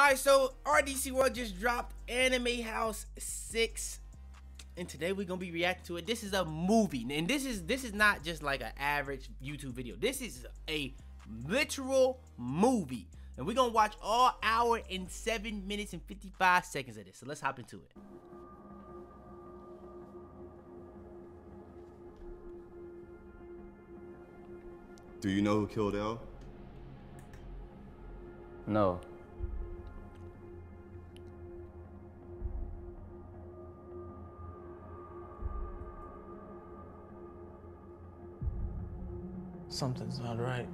Alright, so RDC World just dropped Anime House 6. And today we're gonna be reacting to it. This is a movie. And this is this is not just like an average YouTube video. This is a literal movie. And we're gonna watch all hour and seven minutes and 55 seconds of this. So let's hop into it. Do you know who killed L? No. Something's not right.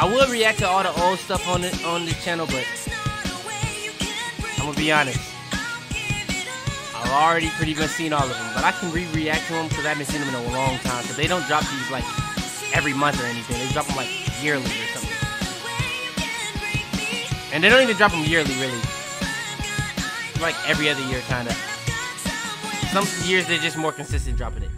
I would react to all the old stuff on the on the channel, but I'm gonna be honest. I've already pretty much seen all of them, but I can re-react to them because I haven't seen them in a long time. Because they don't drop these like every month or anything. They drop them like yearly or something. And they don't even drop them yearly, really. Like every other year, kind of. Some years they're just more consistent dropping it.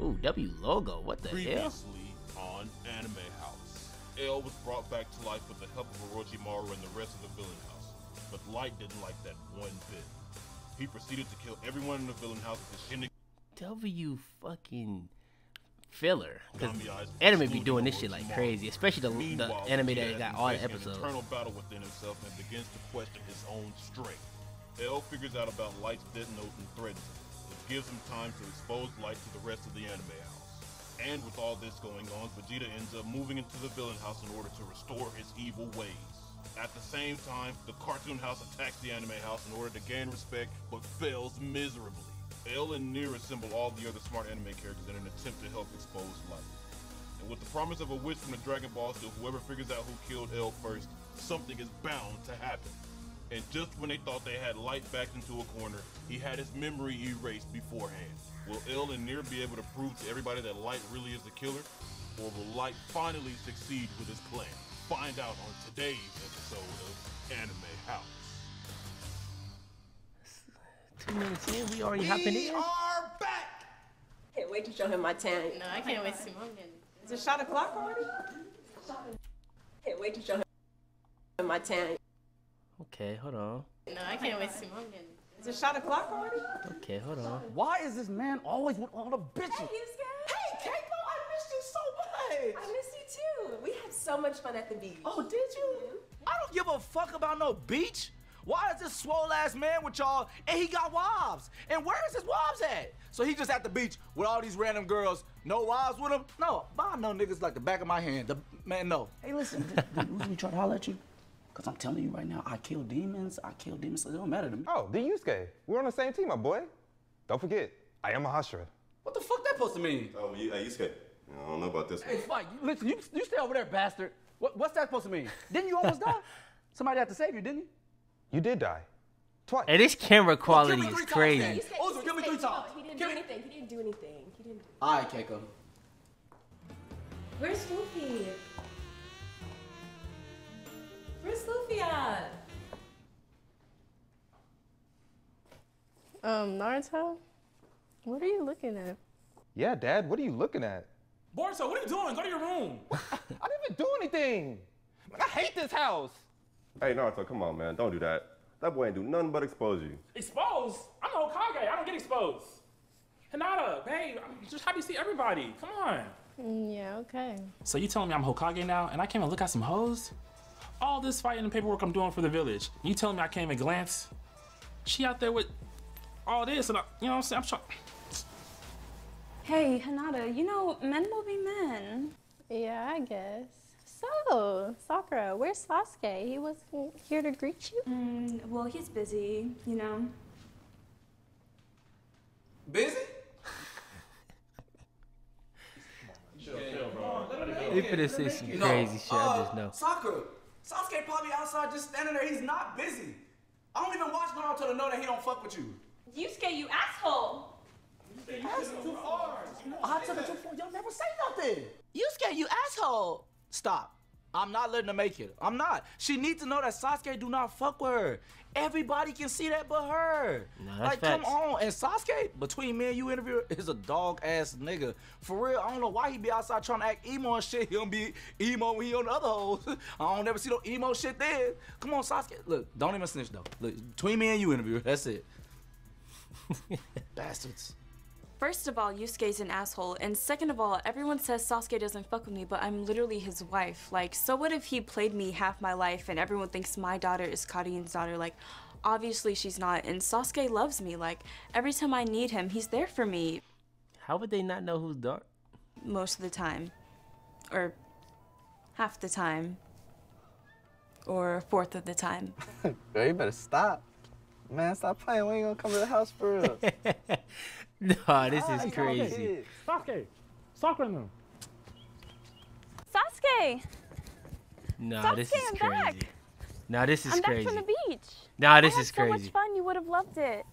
Ooh, W logo. What the hell? Previously on Anime House, L was brought back to life with the help of Orochimaru and the rest of the villain house. But Light didn't like that one bit. He proceeded to kill everyone in the villain house with his Shinigami W fucking filler. Cause anime be doing this shit like crazy, especially the, the anime that got all the episodes. An internal battle within himself and begins to question his own strength. L figures out about Light's death note and threatens him. It gives him time to expose Light to the rest of the anime house. And with all this going on, Vegeta ends up moving into the villain house in order to restore his evil ways. At the same time, the cartoon house attacks the anime house in order to gain respect, but fails miserably. L and Near assemble all the other smart anime characters in an attempt to help expose Light. And with the promise of a wish from the Dragon Balls to whoever figures out who killed L first, something is bound to happen. And just when they thought they had Light backed into a corner, he had his memory erased beforehand. Will L and Near be able to prove to everybody that Light really is the killer? Or will Light finally succeed with his plan? Find out on today's episode of Anime House. Two minutes in, we already hopping in. We are back! Can't wait to show him my talent. No, I can't wait to see Morgan. Is it shot o'clock already? Can't wait to show him my talent. Okay, hold on. No, I can't wait to see Morgan. Is it shot o'clock already? Okay, hold on. Why is this man always with all the bitches? Hey, Keiko, I missed you so much. I missed you too. We had so much fun at the beach. Oh, did you? Mm-hmm. I don't give a fuck about no beach. Why is this swole ass man with y'all and he got wives? And where is his wives at? So he just at the beach with all these random girls, no wives with him? No, I know niggas like the back of my hand. The man, no. Hey, listen, who's we try to holler at you? Because I'm telling you right now, I kill demons, I kill demons, so it don't matter to me. Oh, the Yusuke. We're on the same team, my boy. Don't forget, I am a Hashira. What the fuck that supposed to mean? Oh, you, hey, you scared. I don't know about this one. Hey, Spike, you- listen, you, you stay over there, bastard. What, what's that supposed to mean? Didn't you almost die? Somebody had to save you, didn't you? You did die. Twice. Hey, this camera quality me is three times, crazy. then. Ozu, give me three times. He didn't Give do anything. He didn't do anything. He didn't. All right, Keiko. Where's Luffy? Where's Luffy at? Um, Naruto? What are you looking at? Yeah, Dad, what are you looking at? Boruto, what are you doing? Go to your room. I didn't even do anything. Like, I hate this house. Hey, Naruto, come on, man. Don't do that. That boy ain't do nothing but expose you. Expose? I'm the Hokage. I don't get exposed. Hinata, babe, I'm just happy to see everybody. Come on. Yeah, okay. So you telling me I'm Hokage now and I came and look at some hoes? All this fighting and paperwork I'm doing for the village. You telling me I came and glance? She out there with all this and I, you know what I'm saying? I'm trying. Hey, Hinata, you know, men will be men. Yeah, I guess. So, Sakura, where's Sasuke? He wasn't here to greet you? Mm, well, he's busy, you know. Busy? They finna say some You know, crazy shit, I uh, just know. Sakura. Sasuke probably outside just standing there. He's not busy. I don't even watch Naruto to know that he don't fuck with you. Yusuke, you asshole! too far. I took it too far. Y'all never say nothing. Yusuke, you asshole. Stop. I'm not letting her make it. I'm not. She needs to know that Sasuke do not fuck with her. Everybody can see that but her. No, like, come on. And Sasuke, between me and you interviewer, is a dog ass nigga. For real, I don't know why he be outside trying to act emo and shit. He don't be emo when he on the other hoes. I don't never see no emo shit there. Come on, Sasuke. Look, don't even snitch though. Look, between me and you interviewer, that's it. Bastards. First of all, Yusuke's an asshole, and second of all, everyone says Sasuke doesn't fuck with me, but I'm literally his wife. Like, so what if he played me half my life and everyone thinks my daughter is Karin's daughter? Like, obviously she's not, and Sasuke loves me. Like, every time I need him, he's there for me How would they not know who's dark? most of the time. Or half the time. Or a fourth of the time. Girl, you better stop. Man, stop playing. When you gonna come to the house for real? Nah, this Ah, is crazy. kid. Sasuke, Sakura and them. Sasuke! Nah, this is I'm crazy. back. Nah, this is I'm crazy. back from the beach. Nah, this I had is so crazy. much fun. You would have loved it.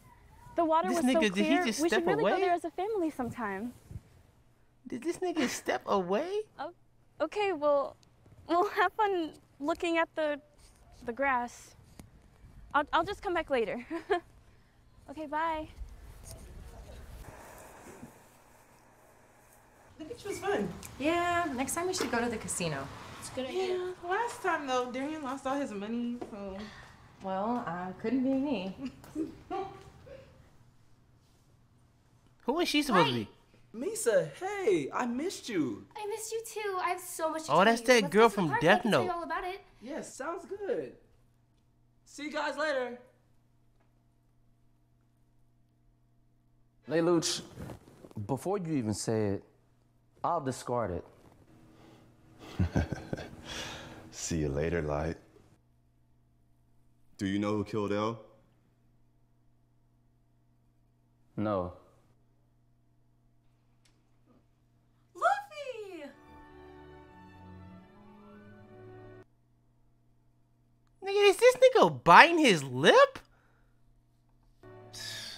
The water This was nigga, so did he clear. just we should really away? go there as a family sometime. Did this nigga step away? Oh, okay, well, we'll have fun looking at the the grass. I'll I'll just come back later. okay, bye. The beach was fun. Yeah, next time we should go to the casino. It's a good idea. Yeah, last time though, Darian lost all his money, so. Well, uh, couldn't be me. Who is she supposed to be? Misa, hey, I missed you. I missed you too. I have so much to Oh, tell that's you. that Let's girl go to the from park. Death I can tell you Note. all about it. Yes, sounds good. See you guys later. Lelouch, before you even say it, I'll discard it. See you later, Light. Do you know who killed L? No. Luffy! Nigga, is this nigga biting his lip?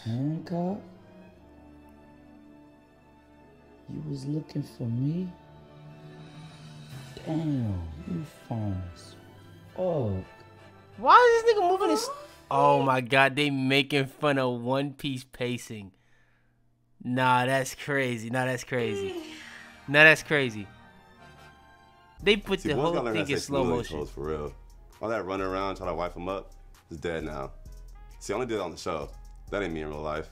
Hancock? You was looking for me? Damn, you fine as fuck. Why is this nigga moving his? Oh my god, they making fun of One Piece pacing. Nah, that's crazy. Nah, that's crazy. Nah, that's crazy. They put See, the whole thing in slow motion. for real. All that running around trying to wipe him up is dead now. See, I only did it on the show. That ain't me in real life.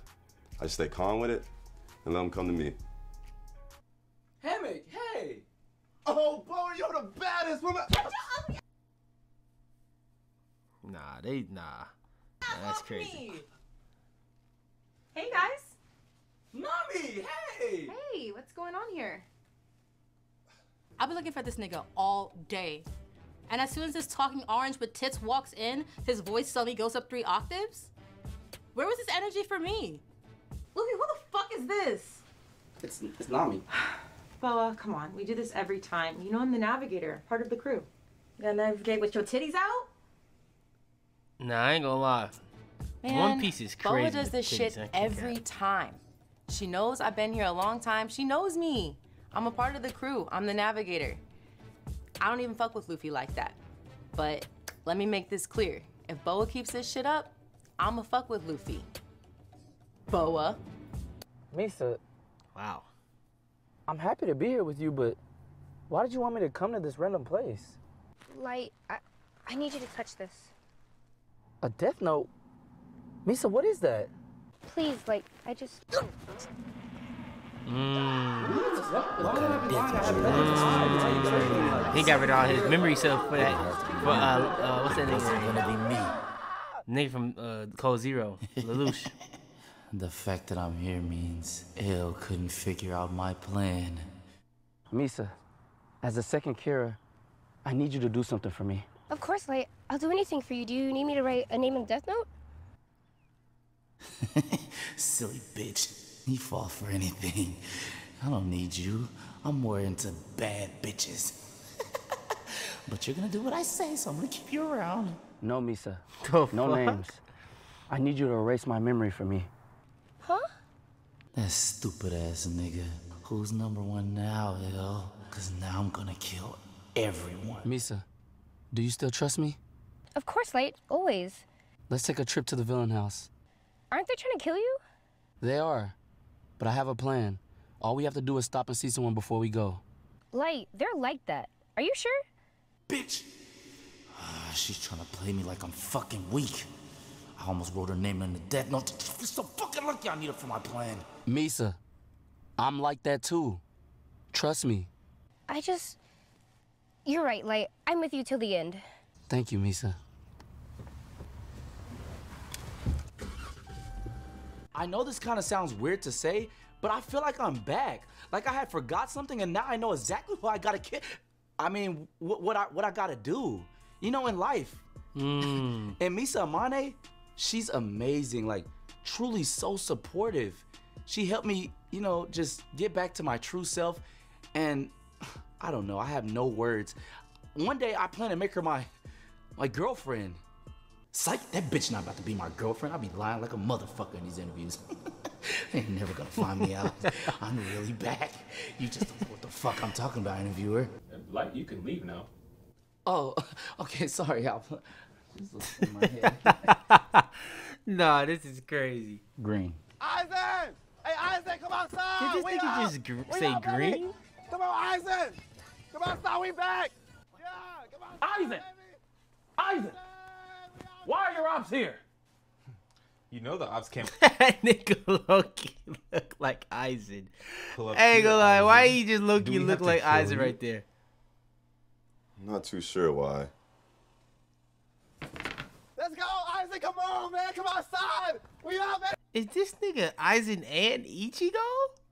I just stay calm with it and let him come to me. Hancock, hey. Oh, boy, you're the baddest woman. Nah, they nah. Nah, that's crazy. Hey guys. Mommy, hey. Hey, what's going on here? I've been looking for this nigga all day. And as soon as this talking orange with tits walks in, his voice suddenly goes up three octaves? Where was this energy for me? Luffy, who the fuck is this? It's, it's Nami. Boa, come on. We do this every time. You know I'm the navigator, part of the crew. You gotta navigate with your titties out? Nah, I ain't gonna lie. Man, One Piece is crazy. Boa does this shit every cap. time. She knows I've been here a long time. She knows me. I'm a part of the crew. I'm the navigator. I don't even fuck with Luffy like that. But let me make this clear. If Boa keeps this shit up, I'ma fuck with Luffy. Boa. Misa, Wow. I'm happy to be here with you, but why did you want me to come to this random place? Light, I, I need you to touch this. A death note? Misa, what is that? Please, like, I just. He got rid of all his memory stuff for that. For uh, uh what's that nigga? gonna be me. Nigga from uh, Cold Zero, Lelouch. The fact that I'm here means L couldn't figure out my plan. Misa, as a second Kira, I need you to do something for me. Of course, Light. I'll do anything for you. Do you need me to write a name and death note? Silly bitch. You fall for anything. I don't need you. I'm more into bad bitches. but you're gonna do what I say, so I'm gonna keep you around. No, Misa. The no fuck? names. I need you to erase my memory for me. Huh? That stupid ass nigga. Who's number one now, yo? Cause now I'm gonna kill everyone. Misa, do you still trust me? Of course, Light. Always. Let's take a trip to the villain house. Aren't they trying to kill you? They are. But I have a plan. All we have to do is stop and see someone before we go. Light, they're like that. Are you sure? Bitch! Ah, she's trying to play me like I'm fucking weak. I almost wrote her name in the death note. You're so fucking lucky I need her for my plan. Misa, I'm like that too. Trust me. I just. You're right, Light. I'm with you till the end. Thank you, Misa. I know this kind of sounds weird to say, but I feel like I'm back. Like I had forgot something, and now I know exactly who I gotta kill. I mean, what, what I what I gotta do, you know, in life. Mm. And Misa Amane, she's amazing. Like truly so supportive. She helped me, you know, just get back to my true self. And I don't know, I have no words. One day I plan to make her my my girlfriend. Psych, that bitch not about to be my girlfriend. I'll be lying like a motherfucker in these interviews. they ain't never gonna find me out. I'm really back. You just don't know what the fuck I'm talking about, interviewer. Like, you can leave now. Oh, okay, sorry. I'll just look in my head. nah, this is crazy. Green. Isaac! Hey, Isaac, come outside! Did this we nigga up! just gr- We say up, baby! green? Come on, Isaac! Come outside, we back! Yeah, come on. Isaac! Isaac! Why are your ops here? You know the ops can't. that nigga Loki look like Aizen. Pull up I ain't gonna lie, why Aizen. he just Do Loki look like kill Aizen you? right there? I'm not too sure why. Let's go, Aizen! Come on, man! Come outside! We out, man! Is this nigga Aizen and Ichigo?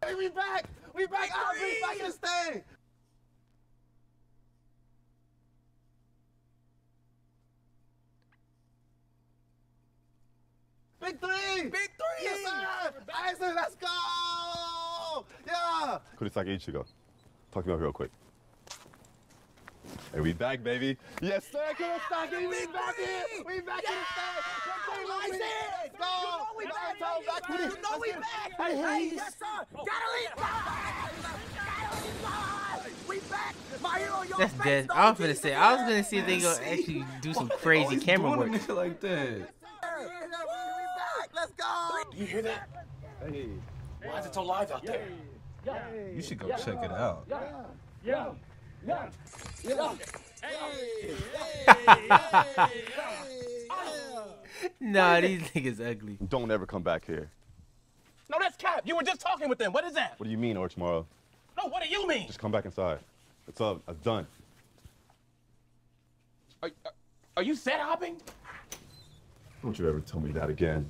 Hey, we back! We back! Out! We back in this thing! Big three! Big three! Yes, sir! Aizen, let's go! Yeah! Kurosaki Ichigo. Talk to me up real quick. Hey, we back, baby. Yes, sir! Kurosaki, we back here! We back in this thing! Let's go! You know we back! back You know we back! Hey, hey, yes, sir! Gotta leave Gotta leave We back! My hero, your That's dead. I was gonna say, I was gonna see if they gonna actually do some crazy camera work. like that. Let's go! You hear that? Hey, Why is it so live out there? you should go check it out. Yeah! Yeah! Yeah! Nah, these niggas ugly. Don't ever come back here. No, that's Cap. You were just talking with them. What is that? What do you mean, Orochimaru? No, what do you mean? Just come back inside. It's up. It's done. Are, are, are you set hopping? Don't you ever tell me that again.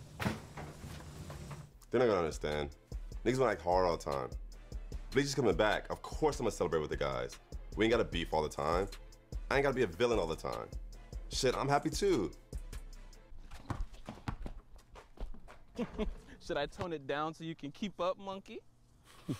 They're not gonna understand. Niggas been like hard all the time. Bleach is coming back. Of course I'm gonna celebrate with the guys. We ain't gotta beef all the time. I ain't gotta be a villain all the time. Shit, I'm happy too. Should I tone it down so you can keep up, monkey?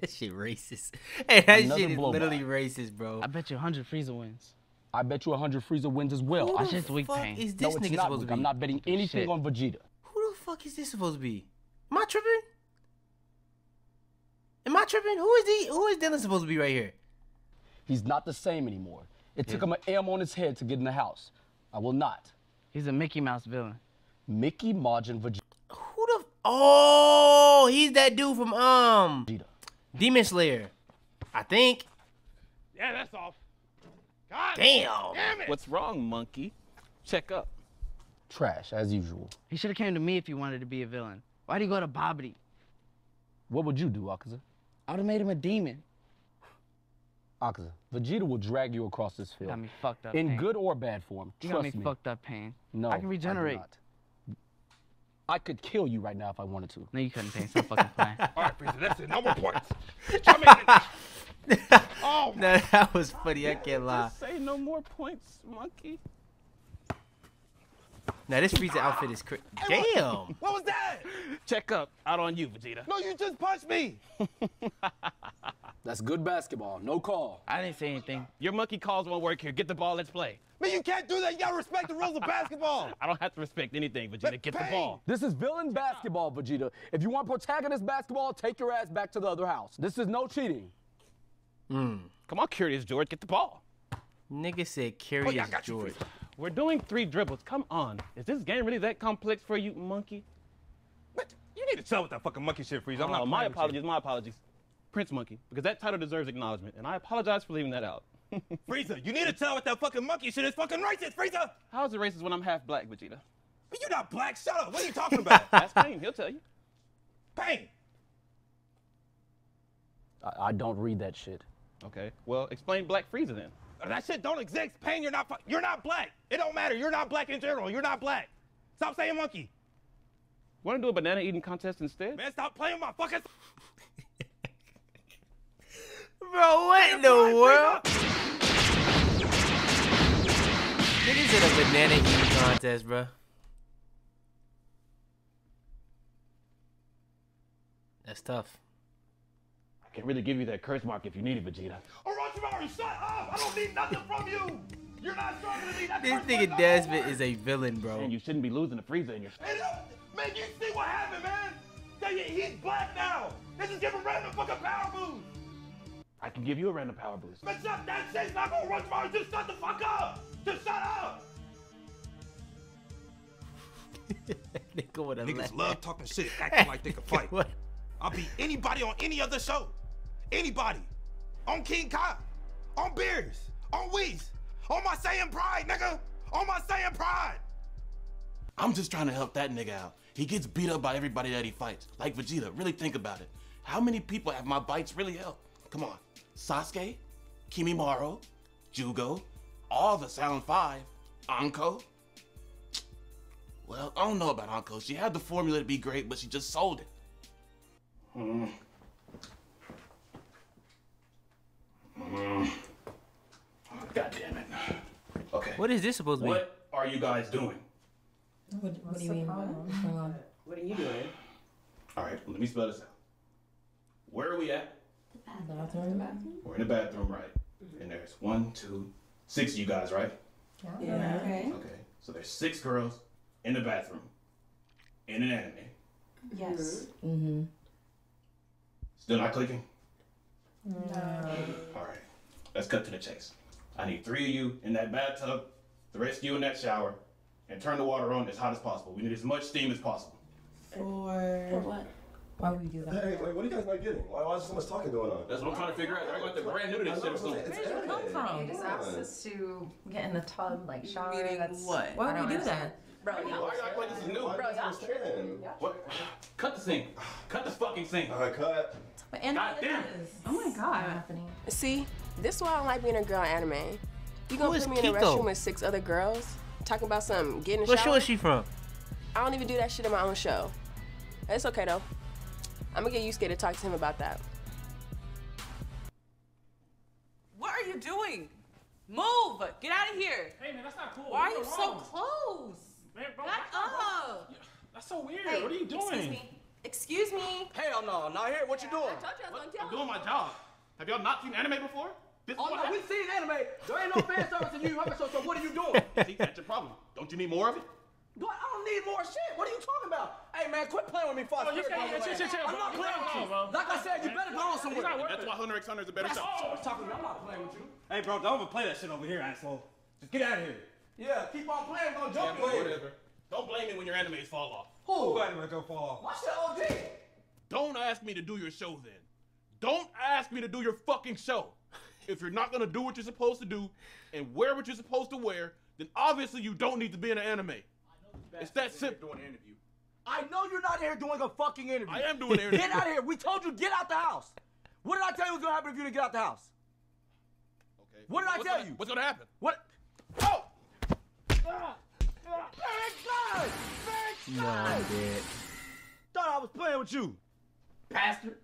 That shit racist. Hey, that Another shit is blowback. literally racist, bro. I bet you 100 Frieza wins. I bet you 100 Frieza wins as well. Who I the just weak fuck pain. is this it's nigga supposed weak. to be? I'm not betting anything Shit. on Vegeta. Who the fuck is this supposed to be? Am I tripping? Am I tripping? Who is the who is Dylan supposed to be right here? He's not the same anymore. It took him an M on his head to get in the house. I will not. He's a Mickey Mouse villain. Mickey Majin Vegeta. Who the? Oh, he's that dude from um Vegeta. Demon Slayer, I think. Yeah, that's off. God Damn. damn it. What's wrong, monkey? Check up. Trash, as usual. He should have came to me if he wanted to be a villain. Why'd he go to Babidi? What would you do, Akaza? I would have made him a demon. Akaza, Vegeta will drag you across this field. Got me fucked up. In Pain. good or bad form. You Trust got me, me. fucked up, Pain. No, I can regenerate. not. I could kill you right now if I wanted to. No, you couldn't, Pain. Stop fucking playing. All right, Frieza, that's it. No more points. oh, no, that was funny. I can't lie. Just say no more points, monkey. Now this Frieza outfit is crazy. Damn. What was that? Check up. Out on you, Vegeta. No, you just punched me! That's good basketball. No call. I didn't say anything. Your monkey calls won't work here. Get the ball. Let's play. Man, you can't do that. You gotta respect the rules of basketball. I don't have to respect anything, Vegeta. Get the ball. This is villain basketball, Vegeta. If you want protagonist basketball, take your ass back to the other house. This is no cheating. Mm. Come on, Curious George, get the ball. Nigga said Oh, Curious yeah, I got you, George. Frieza. We're doing three dribbles. Come on. Is this game really that complex for you, monkey? But you need to chill with that fucking monkey shit, Freeze. I'm Oh, not my playing you. apologies, my apologies. Prince Monkey, because that title deserves acknowledgement, and I apologize for leaving that out. Frieza, you need to tell with that fucking monkey shit. It's fucking racist, Frieza. How's it racist when I'm half black, Vegeta? But you're not black. Shut up. What are you talking about? Ask Pain, he'll tell you. Pain. I, I don't read that shit. Okay, well, explain Black Frieza then. That shit don't exist. Pain, you're not. You're not black. It don't matter. You're not black in general. You're not black. Stop saying monkey. Want to do a banana eating contest instead? Man, stop playing with my fucking. Bro, what in the world? Niggas in a banana eating contest, bro. That's tough. I can really give you that curse mark if you need it, Vegeta. Orochimaru, shut up. I don't need nothing from you. You're not stronger than me. That's This nigga one. Desmond is a villain, bro. And you shouldn't be losing to Frieza in your. Hey, man, you see what happened, man? He's black now. This is giving random fucking power moves. I can give you a random power boost. Man, shut that shit's not gonna run tomorrow. Just shut the fuck up. Just shut up. Nigga with Niggas laugh. love talking shit, acting like they can fight. What? I'll beat anybody on any other show. Anybody. On King Kai. On Beerus. On Whis. On my Saiyan Pride, nigga. On my Saiyan Pride. I'm just trying to help that nigga out. He gets beat up by everybody that he fights. Like Vegeta, really think about it. How many people have my bites really helped? Come on. Sasuke, Kimimaro, Jugo, all the Sound Five, Anko. Well, I don't know about Anko. She had the formula to be great, but she just sold it. Mm. Mm. God damn it. Okay. What is this supposed to be? What are you guys doing? What, what do you mean? What's going on? What are you doing? All right, let me spell this out. Where are we at? The bathroom. We're in the bathroom, right? And there's one, two, six of you guys, right? Yeah. Okay. Okay. So there's six girls in the bathroom in an anime. Yes. Mm-hmm. Still not clicking? No. All right. Let's cut to the chase. I need three of you in that bathtub, the rest of you in that shower, and turn the water on as hot as possible. We need as much steam as possible. For For what? Why would we do that? Hey, wait, what are you guys not getting? Why, why is there so much talking going on? That's what I'm trying to figure out. I got the brand new to this shit. Where did you come from? He just asked us to get in the tub, like shower. Meaning That's what? Why would don't we do understand. that? Bro, Why yeah. you act like this is new? Bro, yeah. What? Cut the sink. Cut the fucking sink. All right, cut. But anime God damn. is. Oh my god. happening? See, this is why I don't like being a girl in anime. You gonna Who is put me in a Kiko? restroom with six other girls, talking about some getting a What shower? show is she from? I don't even do that shit in my own show. It's okay though. I'm gonna get you scared to talk to him about that. What are you doing? Move! Get out of here! Hey man, that's not cool. Why are You're you so wrong. close? Man, bro, Back that's up! That's so weird. Hey, what are you doing? excuse me. Excuse me. Hell no, not here. What you doing? I told you I was gonna tell I'm doing my job. Have y'all not seen anime before? This Oh what no, we happens. seen anime. There ain't no fan service in you. So, so what are you doing? See, that's your problem. Don't you need more of it? What? I don't need more shit. What are you talking about? Hey man, quit playing with me, Fox. Oh, you can't- I'm chill, chill, chill, not playing with you. Bro. Like I said, you better go on somewhere. That's why Hunter x Hunter is a better That's show. all. Talking to. I'm not playing with you. Hey, bro, don't ever play that shit over here, asshole. Just get out of here. Yeah, keep on playing. Gonna Yeah, jump bro, you in. whatever. Don't blame me when your animes fall off. Who? anime go fall off? Watch that OG. Don't ask me to do your show then. Don't ask me to do your fucking show. If you're not gonna do what you're supposed to do and wear what you're supposed to wear, then obviously you don't need to be in an anime. It's that simple. Doing an interview. I know you're not here doing a fucking interview. I am doing an interview. Get out of here. We told you get out the house. What did I tell you was gonna happen if you didn't get out the house? Okay. What did I tell gonna- you? What's gonna happen? What? Oh! Ah! Ah! Very good! Very No, I'm dead. Thought I was playing with you, bastard.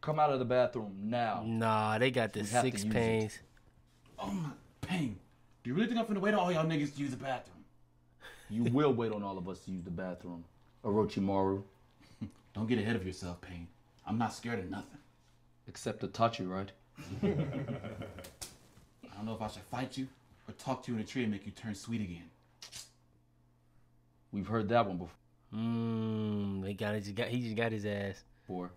Come out of the bathroom now. Nah, they got the We six pains. Oh my pain. Do you really think I'm finna wait on all y'all niggas to use the bathroom? You will wait on all of us to use the bathroom. Orochimaru. Don't get ahead of yourself, Pain. I'm not scared of nothing. Except to touch you, right? I don't know if I should fight you or talk to you in a tree and make you turn sweet again. We've heard that one before. Mmm, they got, he got he just got his ass. Before.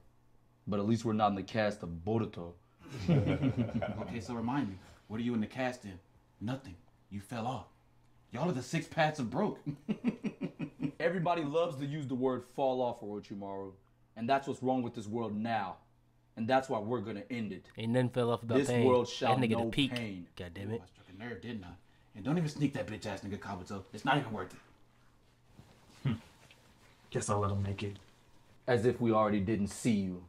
But at least we're not in the cast of Boruto. okay, so remind me, what are you in the cast in? Nothing. You fell off. Y'all are the six paths of broke. Everybody loves to use the word fall off Orochimaru. And that's what's wrong with this world now. And that's why we're gonna end it. Ain't nothing fell off about This pain. world shall that nigga know the peak. pain. God damn it. I struck a nerve, didn't I? And don't even sneak that bitch ass nigga Kabuto. It's not even worth it. Hmm. Guess I'll let him make it. As if we already didn't see you.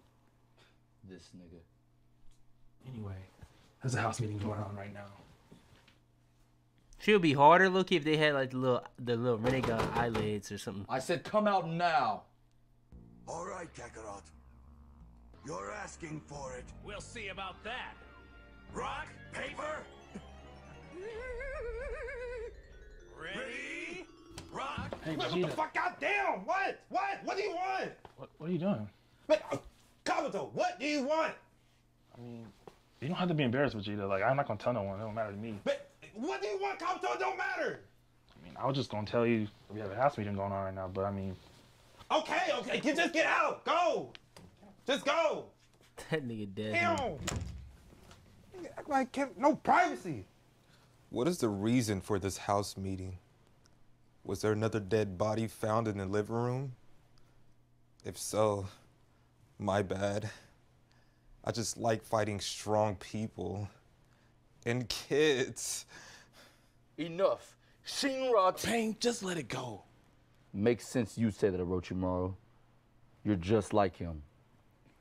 This nigga. Anyway, there's a house meeting going on right now. She'll be harder, looking if they had like the little the little renegade eyelids or something. I said come out now. All right, Kakarot. You're asking for it. We'll see about that. Rock, paper. Ready? Rock. Hey, What the Vegeta. fuck out down? What? What? What do you want? What, what are you doing? Man, uh, Kabuto, what do you want? I mean, you don't have to be embarrassed, Vegeta. Like, I'm not gonna tell no one. It don't matter to me. But what do you want, Kabuto? It don't matter. I mean, I was just gonna tell you we have a house meeting going on right now. But I mean, Okay, okay, get, just get out. Go. Just go. That nigga dead. Damn. Nigga Act like Kev- no privacy. What is the reason for this house meeting? Was there another dead body found in the living room? If so, my bad. I just like fighting strong people and kids. Enough. Shinra. Pain, just let it go. Makes sense you say that, Orochimaru. You're just like him.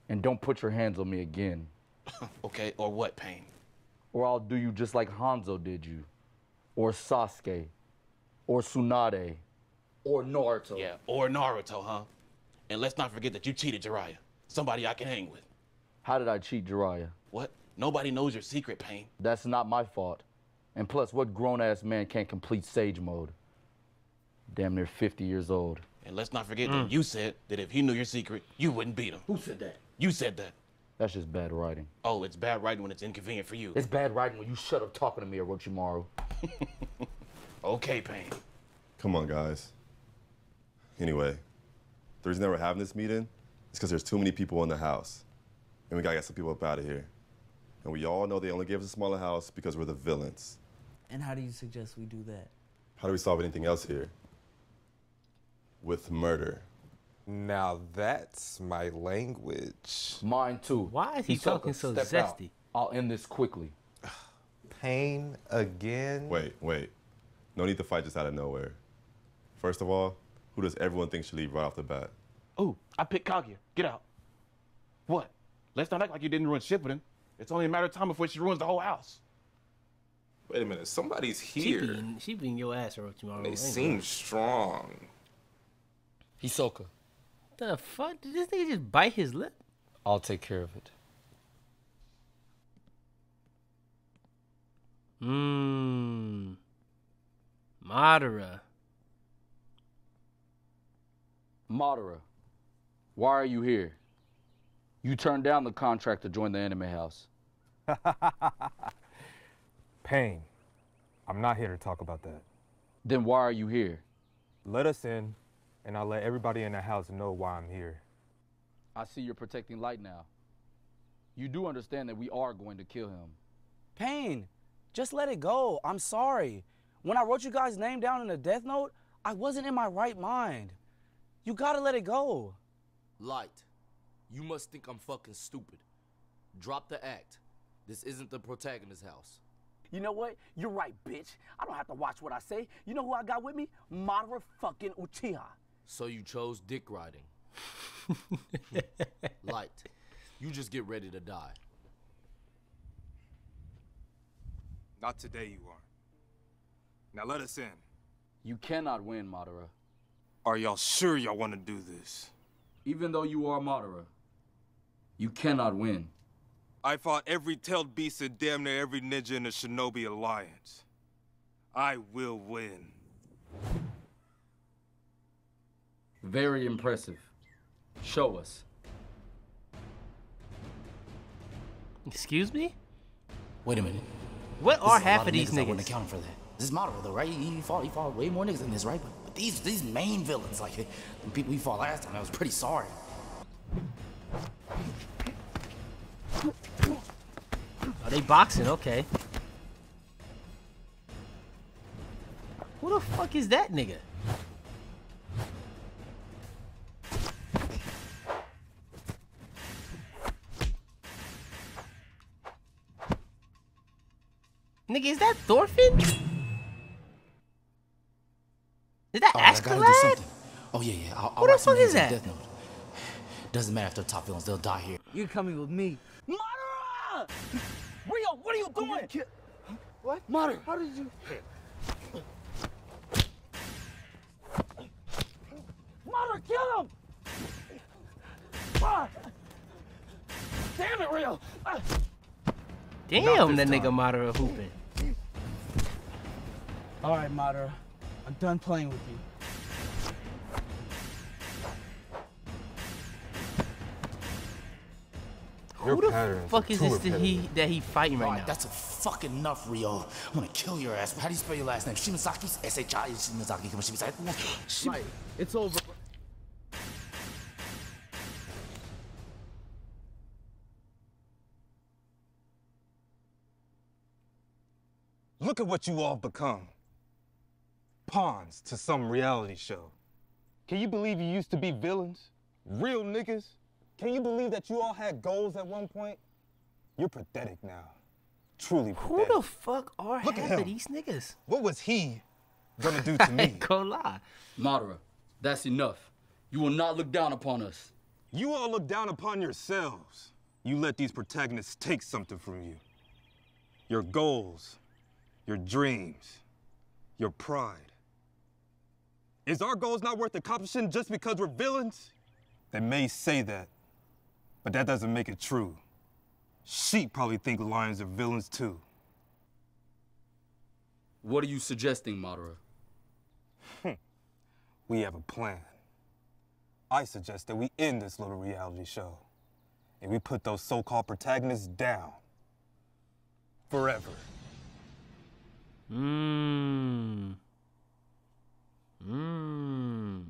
And don't put your hands on me again. okay, or what, Pain? Or I'll do you just like Hanzo did you. Or Sasuke. Or Tsunade. Or Naruto. Yeah, or Naruto, huh? And let's not forget that you cheated Jiraiya. Somebody I can hang with. How did I cheat Jiraiya? What? Nobody knows your secret, Pain. That's not my fault. And plus, what grown ass man can't complete Sage mode? Damn near 50 years old. And let's not forget Mm. that you said that if he knew your secret, you wouldn't beat him. Who said that? You said that. That's just bad writing. Oh, it's bad writing when it's inconvenient for you. It's bad writing when you shut up talking to me, or Orochimaru. Okay, Pain. Come on, guys. Anyway, the reason that we're having this meeting is because there's too many people in the house. And we gotta get some people up out of here. And we all know they only gave us a smaller house because we're the villains. And how do you suggest we do that? How do we solve anything else here? With murder. Now that's my language. Mine too. Why is he Hisoka, talking so step out. zesty? I'll end this quickly. Pain again? Wait, wait. No need to fight just out of nowhere. First of all, who does everyone think should leave right off the bat? Ooh, I picked Kaguya. Get out. What? Let's not act like you didn't ruin shit with him. It's only a matter of time before she ruins the whole house. Wait a minute, somebody's She here. being, she being your ass, Orochimaru. They seem gonna- strong. Hisoka. What the fuck? Did this nigga just bite his lip? I'll take care of it. Mmm. Madara. Madara, why are you here? You turned down the contract to join the anime house. Pain. I'm not here to talk about that. Then why are you here? Let us in, and I'll let everybody in the house know why I'm here. I see you're protecting Light now. You do understand that we are going to kill him. Pain, just let it go. I'm sorry. When I wrote you guys' name down in the death note, I wasn't in my right mind. You gotta let it go. Light, you must think I'm fucking stupid. Drop the act. This isn't the protagonist house. You know what? You're right, bitch. I don't have to watch what I say. You know who I got with me? Madara fucking Uchiha. So you chose dick riding. Light, you just get ready to die. Not today, you are. Now let us in. You cannot win, Madara. Are y'all sure y'all want to do this? Even though you are Madara, you cannot win. I fought every tailed beast and damn near every ninja in the Shinobi Alliance. I will win. Very impressive. Show us. Excuse me? Wait a minute. What This are is half lot of these niggas I wasn't niggas? accounting for that. This is Madara though, right? He, he fought, he fought way more niggas than this, right? But, but these these main villains, like the people he fought last time, I was pretty sorry. Are they boxing, okay. Who the fuck is that nigga? Nigga, is that Thorfinn? Is that All right, I Askeladd? something. Oh yeah, yeah. I'll, I'll the fuck is that? Death Note. Doesn't matter if they're top villains; they'll die here. You're coming with me. Madara! Ryo, what are you doing? What? Madara, how did you? Madara, kill him! Ah! Damn it, Ryo! Ah! Damn, that nigga Madara hooping. All right, Madara, I'm done playing with you. Who the fuck is this that he that he fighting right Alright, now? that's a fucking enough, Ryo. I'm gonna kill your ass. How do you spell your last name? Shimazaki? S-H-I Shimazaki. Come on, Shimazaki. Right, it's over. Look at what you all become. Pawns to some reality show. Can you believe you used to be villains? Real niggas? Can you believe that you all had goals at one point? You're pathetic now. Truly pathetic. Who the fuck are Look half at of these niggas? What was he gonna do to me? Go lie. Madara, that's enough. You will not look down upon us. You all look down upon yourselves. You let these protagonists take something from you. Your goals, your dreams, your pride. Is our goals not worth accomplishing just because we're villains? They may say that, but that doesn't make it true. Sheep probably think lions are villains too. What are you suggesting, Madara? Hmm. We have a plan. I suggest that we end this little reality show and we put those so called protagonists down. Forever. Mmm. Mmm.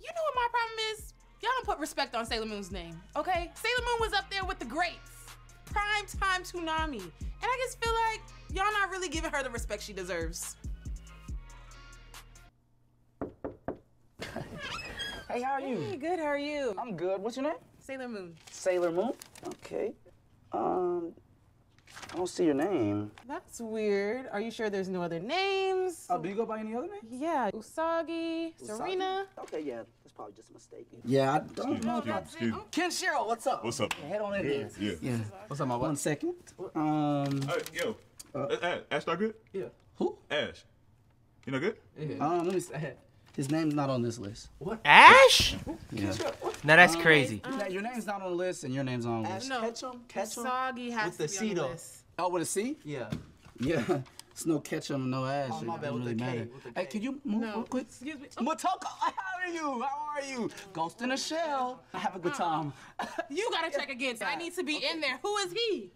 You know what my problem is? Y'all don't put respect on Sailor Moon's name, okay? Sailor Moon was up there with the greats. Prime time Toonami. And I just feel like y'all not really giving her the respect she deserves. Hey, how are you? Hey, good, how are you? I'm good. What's your name? Sailor Moon. Sailor Moon. Okay. Um, I don't see your name. That's weird. Are you sure there's no other names? Oh, do you go by any other name? Yeah, Usagi, Serena. Okay, yeah, that's probably just a mistake. Yeah, I don't know. if I- Excuse me. Ken Cheryl, what's up? What's up? Yeah, head on in Yeah, there. yeah. Yeah. What's up, my boy? One second. Um. Hey, yo. Uh, Ash, not good? Yeah. Who? Ash. You know good? Yeah. Um, let me see. His name's not on this list. What? Ash? Yeah. Now that's Um, crazy. your Your name's not on the list, and your name's on the list. No, Usagi has With to the be C, on the though. list. Oh, with a C? Yeah. Yeah. It's no Ketchum, no Ash. Oh, my It bad, don't really K, matter. Hey, can you move real quick? Excuse me. Motoko, how are you? How are you? Ghost in a shell. Have a good time. You gotta check again. So I need to be in there. Who is he?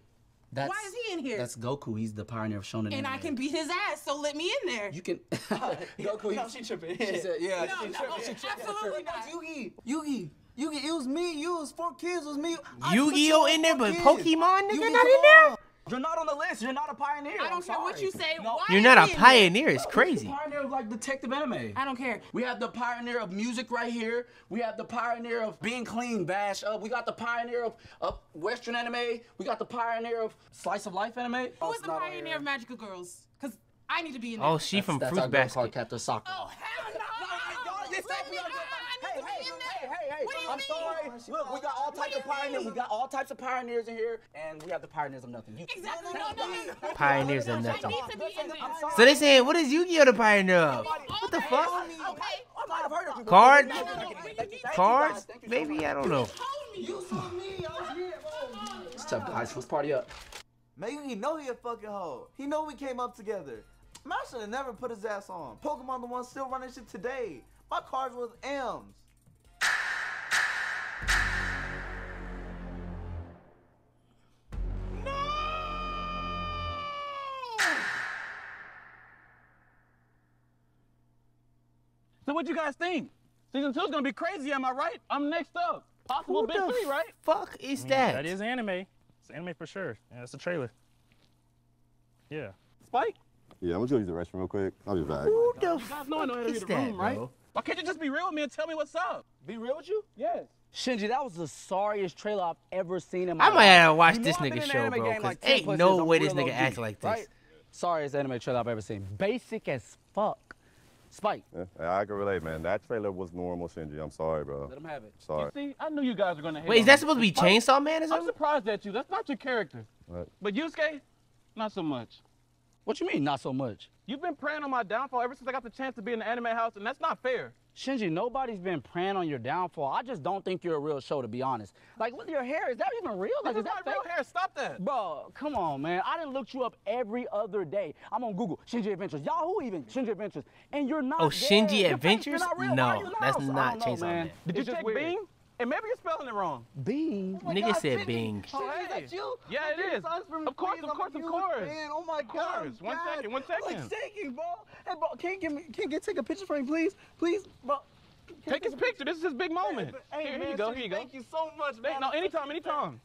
That's, Why is he in here? That's Goku. He's the pioneer of shonen. and I can beat his ass, so let me in there. You can. Uh, Goku. No, she tripping. She said, yeah. No, she no, tripping. absolutely not. Yugi. Yugi. Yugi. It was me. You. It was four kids. It was me. Yu-Gi-Oh in there, but Pokemon nigga Yugi, not in come there? On. You're not on the list. You're not a pioneer. I don't care what you say. Why You're not a he in there? pioneer. It's crazy. Pioneer of like detective anime. I don't care. We have the pioneer of music right here. We have the pioneer of being clean, bash up. We got the pioneer of, of Western anime. We got the pioneer of slice of life anime. Who is the pioneer of Magical Girls? Because I need to be in oh, there. Oh, she from That's Fruit our girl Basket. called Captain Soccer. Oh, hell no! Yes, Let me hey, out. I hey, hey, hey, hey, hey, What do you I'm sorry. Look, we got all types of pioneers. We got all types of pioneers in here, and we have the pioneers of nothing. You, Exactly. No, no, no. Pioneers of nothing. need to be in there. So they saying, what is Yu-Gi-Oh the pioneer of? What the fuck? I might have heard of you. Card? Thank you, thank you guys. Cards? Thank you so Maybe. I don't know. You saw me. I was here. What's up, guys? Let's party up. Man, you know he a fucking hoe. He know we came up together. Man, I should have never put his ass on. Pokemon the one still running shit today. My cards was M's. So what you guys think? Season two's gonna be crazy, am I right? I'm next up. Possible Who big three, right? Fuck is mm, that? That is anime. It's anime for sure. Yeah, that's the trailer. Yeah. Spike? Yeah, I'm gonna go use the restroom real quick. I'll be back. Who the You guys know I know how to read the that, room, right? bro? Why can't you just be real with me and tell me what's up? Be real with you? Yes. Shinji, that was the sorriest trailer I've ever seen in my life. I life. might have to watch You know this nigga in an show, anime bro, game 'cause like 10 ain't no way this nigga acts like this. Right? Sorriest anime trailer I've ever seen. Basic as fuck. Spike, Yeah, I can relate, man. That trailer was normal, Shinji. I'm sorry, bro. let him have it. Sorry. See, I knew you guys were gonna hate Wait, is that me. supposed to be Spike, Chainsaw Man or I'm something? surprised at you. That's not your character. What? But Yusuke, not so much. What you mean, not so much? You've been preying on my downfall ever since I got the chance to be in the anime house, and that's not fair. Shinji, nobody's been preying on your downfall. I just don't think you're a real show, to be honest. Like, with your hair, is that even real? Like, This is is that not real fake? hair. Stop that. Bro, come on, man. I didn't look you up every other day. I'm on Google, Shinji Adventures, Yahoo even, Shinji Adventures, and you're not Oh, there. Shinji You're fake. Adventures? You're not real. Why No, are you in that's not don't know, Chainsaw man. Man. Did It's you just check weird. Bing? And maybe you're spelling it wrong. Bing? Oh Nigga said Bing. Oh, hey. Yeah, it is. Of course, of course, of course. Man, oh my Of course. One second, one second. Like shaking, bro. Hey, bro, can you give me, can you get take a picture for me, please? Please, bro. Take his picture. This is his big moment. Hey, here, here man, you go. Here you go. Thank you so much, man. No, anytime, anytime.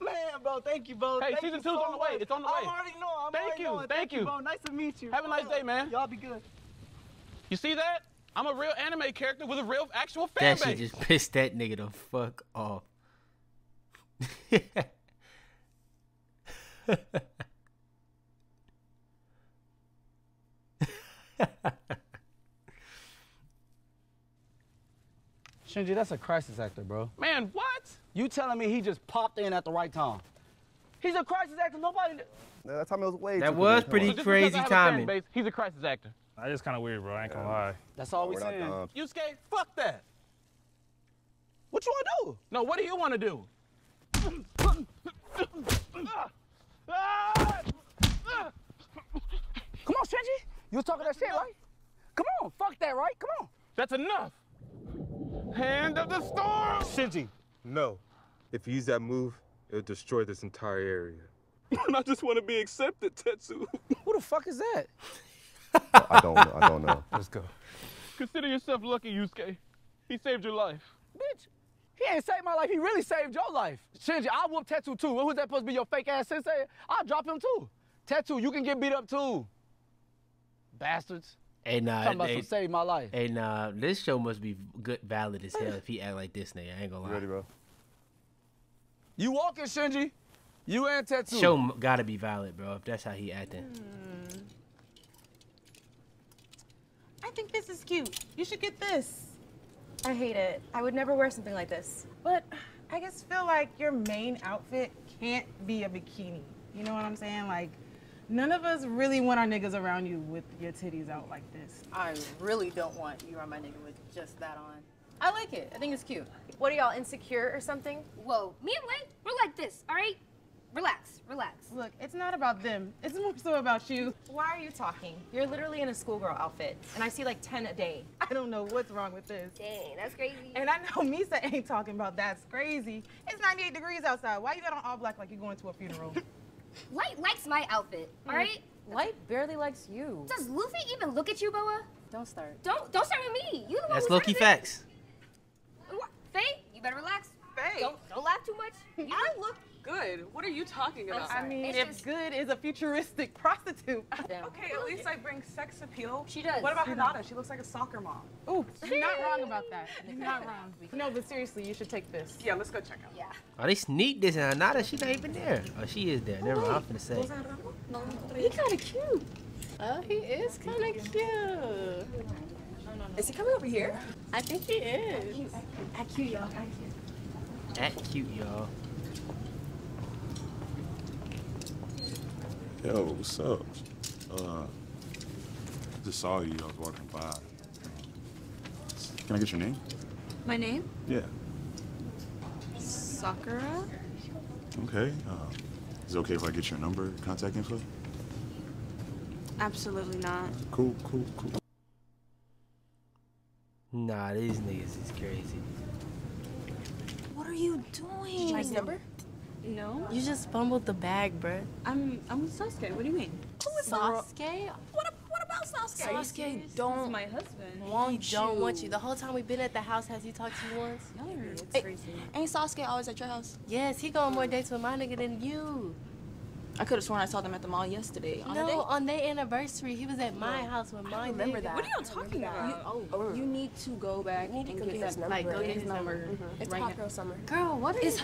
Man, bro, thank you, bro. Hey, Thank season you two's so on the way. much. It's on the way. I way. already know. I'm Thank already you, knowing. thank you. bro. Nice to meet you. Have a nice day, man. Y'all be good. You see that? I'm a real anime character with a real actual fan That shit just pissed that nigga the fuck off. Shinji, that's a crisis actor, bro. Man, what? You telling me he just popped in at the right time? He's a crisis actor. Nobody. That time it was way That too was pretty Come on. Just crazy because I have a fan timing. base, he's a crisis actor. That is kind of weird, bro. I ain't gonna lie. That's all we We're not saying. Yusuke, fuck that. What you wanna do? No, what do you want to do? Come on, Shinji. You was talking that shit, right? Come on, fuck that, right? Come on. That's enough. Hand of the storm. Shinji, no. If you use that move, it'll destroy this entire area. and I just want to be accepted, Tetsu. Who the fuck is that? I don't know. I don't know. Let's go. Consider yourself lucky, Yusuke. He saved your life. Bitch, he ain't saved my life. He really saved your life. Shinji, I'll whoop Tattoo too. Who's that supposed to be your fake ass sensei? I'll drop him too. Tattoo, you can get beat up too. Bastards. Hey, nah, Talking about hey, some save my life. hey, nah, this show must be good, valid as hell if he act like this nigga. I ain't gonna You lie. ready, bro? You walking, Shinji. You and Tattoo. Show gotta be valid, bro. If that's how he acting. Hmm. I think this is cute. You should get this. I hate it. I would never wear something like this. But I just feel like your main outfit can't be a bikini. You know what I'm saying? Like, none of us really want our niggas around you with your titties out like this. I really don't want you around my nigga with just that on. I like it. I think it's cute. What are y'all insecure or something? Whoa, me and Lane, we're like this, all right? Relax, relax. Look, it's not about them. It's more so about you. Why are you talking? You're literally in a schoolgirl outfit, and I see like 10 a day. I don't know what's wrong with this. Dang, that's crazy. And I know Misa ain't talking about that's crazy. It's 98 degrees outside. Why are you got on all black like you're going to a funeral? Light likes my outfit, mm. all right? Light barely likes you. Does Luffy even look at you, Boa? Don't start. Don't don't start with me. You the one That's who low key started facts. it. Faye, you better relax. Faye. Don't don't laugh too much. You I look good. What are you talking about? I mean, It's if just- good is a futuristic prostitute. Okay, at least I bring sex appeal. She does. What about She Hinata? She looks like a soccer mom. Ooh, you're not wrong about that. You're not wrong. No, but seriously, you should take this. Yeah, let's go check out. Yeah. Oh, they sneak this and Nada, she not even there. Oh, she is there. Never mind. I'm finna say. He kind of cute. Oh, he is kind of cute. Is he coming over here? I think he is. Act cute, y'all. Act cute, y'all. Yo, what's up? Uh, just saw you. I was walking by. Can I get your name? My name? Yeah. Sakura. Okay. Uh, is it okay if I get your number, contact info? Absolutely not. Cool, cool, cool. Nah, these niggas is crazy. What are you doing? Nice number? No. You just fumbled the bag, bruh. I'm I'm with Sasuke. What do you mean? Who is Sasuke? What, what about Sasuke? Sasuke don't my husband. want he don't you. want you. The whole time we've been at the house, has he talked to you once? No, it's Hey, crazy. Ain't Sasuke always at your house? Yes, he go on more dates with my nigga than you. I could have sworn I saw them at the mall yesterday. On no, date. on their anniversary, he was at my house with my I remember nigga. that. What are y'all talking about? You, you need to go back you need to and get get that his number. number. Like, go get his number. Mhm. It's right hot now. girl summer. Girl, what It's- is?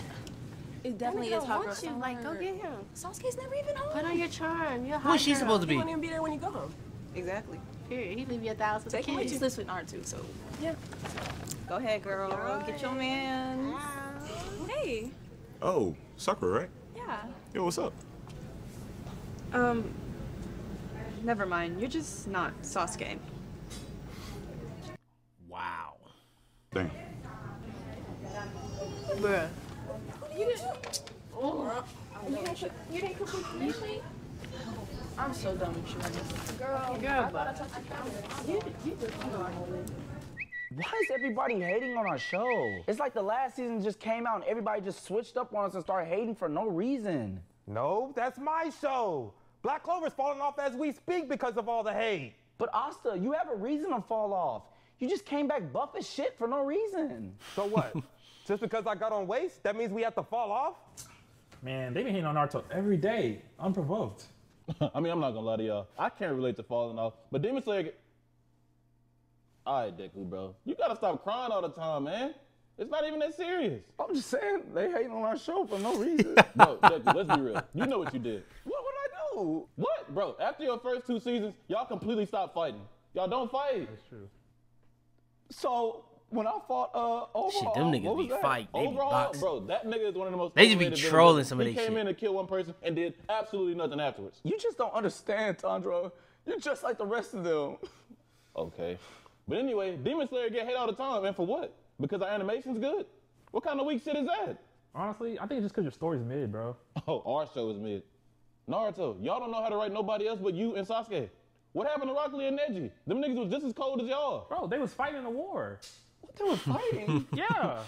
It definitely is hot want girl you. summer. Like, go get him. Sasuke's never even home. Put on your charm. You're a hot is she girl. supposed to be? He won't even be there when you go home. Exactly. Period. He'd leave you a thousand. house with Take the him kids. to lives with Nard too, so yeah. Go ahead, girl. Get your man. Hey. Oh, Sakura, right? Yeah. Yo, what's up? Um. Never mind. You're just not Sasuke. Wow. Dang. Bruh. You didn't. Oh, you didn't. cook- You didn't cook with me. I'm so done with you. Girl, Girl, but you, you just Why is everybody hating on our show? It's like the last season just came out and everybody just switched up on us and started hating for no reason. No, that's my show. Black Clover's falling off as we speak because of all the hate. But Asta, you have a reason to fall off. You just came back buff as shit for no reason. So what? Just because I got on waist, that means we have to fall off? Man, they been hating on Naruto every day, unprovoked. I mean, I'm not gonna lie to y'all. I can't relate to falling off, but Demon Slayer. get- All right, Deku, bro. You gotta stop crying all the time, man. It's not even that serious. I'm just saying they hating on our show for no reason. Bro, Deku, let's be real. You know what you did. What would I do? What, bro? After your first two seasons, y'all completely stopped fighting. Y'all don't fight. That's true. So when I fought uh Overhaul, Shit, them niggas what was be that? fight. They be Overhaul, boxing. bro, that nigga is one of the most. They just be overrated trolling villains. some of He they came shit. in to kill one person and did absolutely nothing afterwards. You just don't understand, Tandra. You're just like the rest of them. Okay. But anyway, Demon Slayer get hate all the time, and for what? Because our animation's good. What kind of weak shit is that? Honestly, I think it's just because your story's mid, bro. Oh, our show is mid. Naruto, y'all don't know how to write nobody else but you and Sasuke. What happened to Rock Lee and Neji? Them niggas was just as cold as y'all. Bro, they was fighting in a war. They were fighting. Yeah.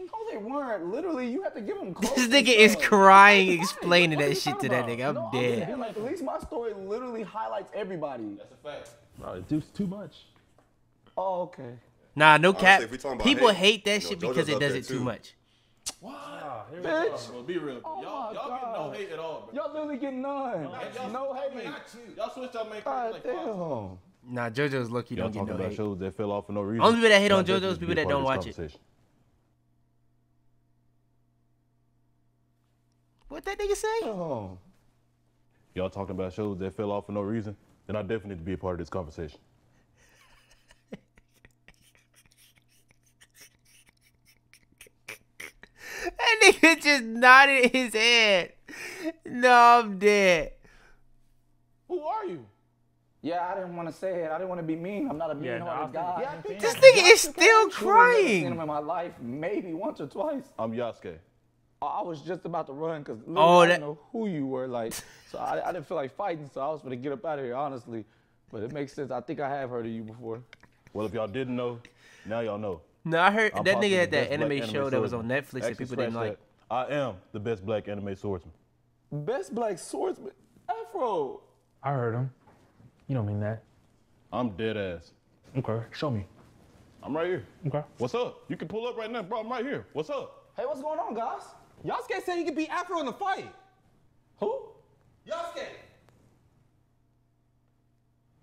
No, they weren't. Literally, you have to give them clothes. This nigga is crying, explaining that shit to that nigga. I'm No, dead. saying, like, at least my story literally highlights everybody. That's a fact. Bro, it's just too much. Oh, okay. Nah, no Honestly, cap. if we talking about People hate, hate that you know, shit because it does it too too. much. Bitch. Bro, be real. Oh y'all y'all get no hate at all, bro. Y'all literally get none. Y'all no switched hate. Y'all, y'all switched out main God like five times. damn. Nah, JoJo's lucky Y'all don't get talking no about hate. shows that fell off for no reason. Only people that hate on JoJo's people that don't watch it. What that nigga say? Oh. Y'all talking about shows that fell off for no reason, then I definitely need to be a part of this conversation. That nigga just nodded his head. No, I'm dead. Who are you? Yeah, I didn't want to say it. I didn't want to be mean. I'm not a mean-hearted no, guy. think- I think- This nigga is still crying. I've seen him in my life, maybe once or twice. I'm Yasuke. I- I was just about to run because Oh, I that- didn't know who you were. Like, so I, I didn't feel like fighting, so I was gonna get up out of here, honestly. But it makes sense. I think I have heard of you before. Well, if y'all didn't know, now y'all know. No, I heard I'm that nigga had that best black anime show that was on swordsman. Netflix that people didn't like. that. I am the best black anime swordsman. Best black swordsman, Afro. I heard him. You don't mean that. I'm dead ass. Okay, show me. I'm right here. Okay. What's up? You can pull up right now, bro. I'm right here. What's up? Hey, what's going on, guys? Yasuke said he could beat Afro in the fight. Who? Yasuke.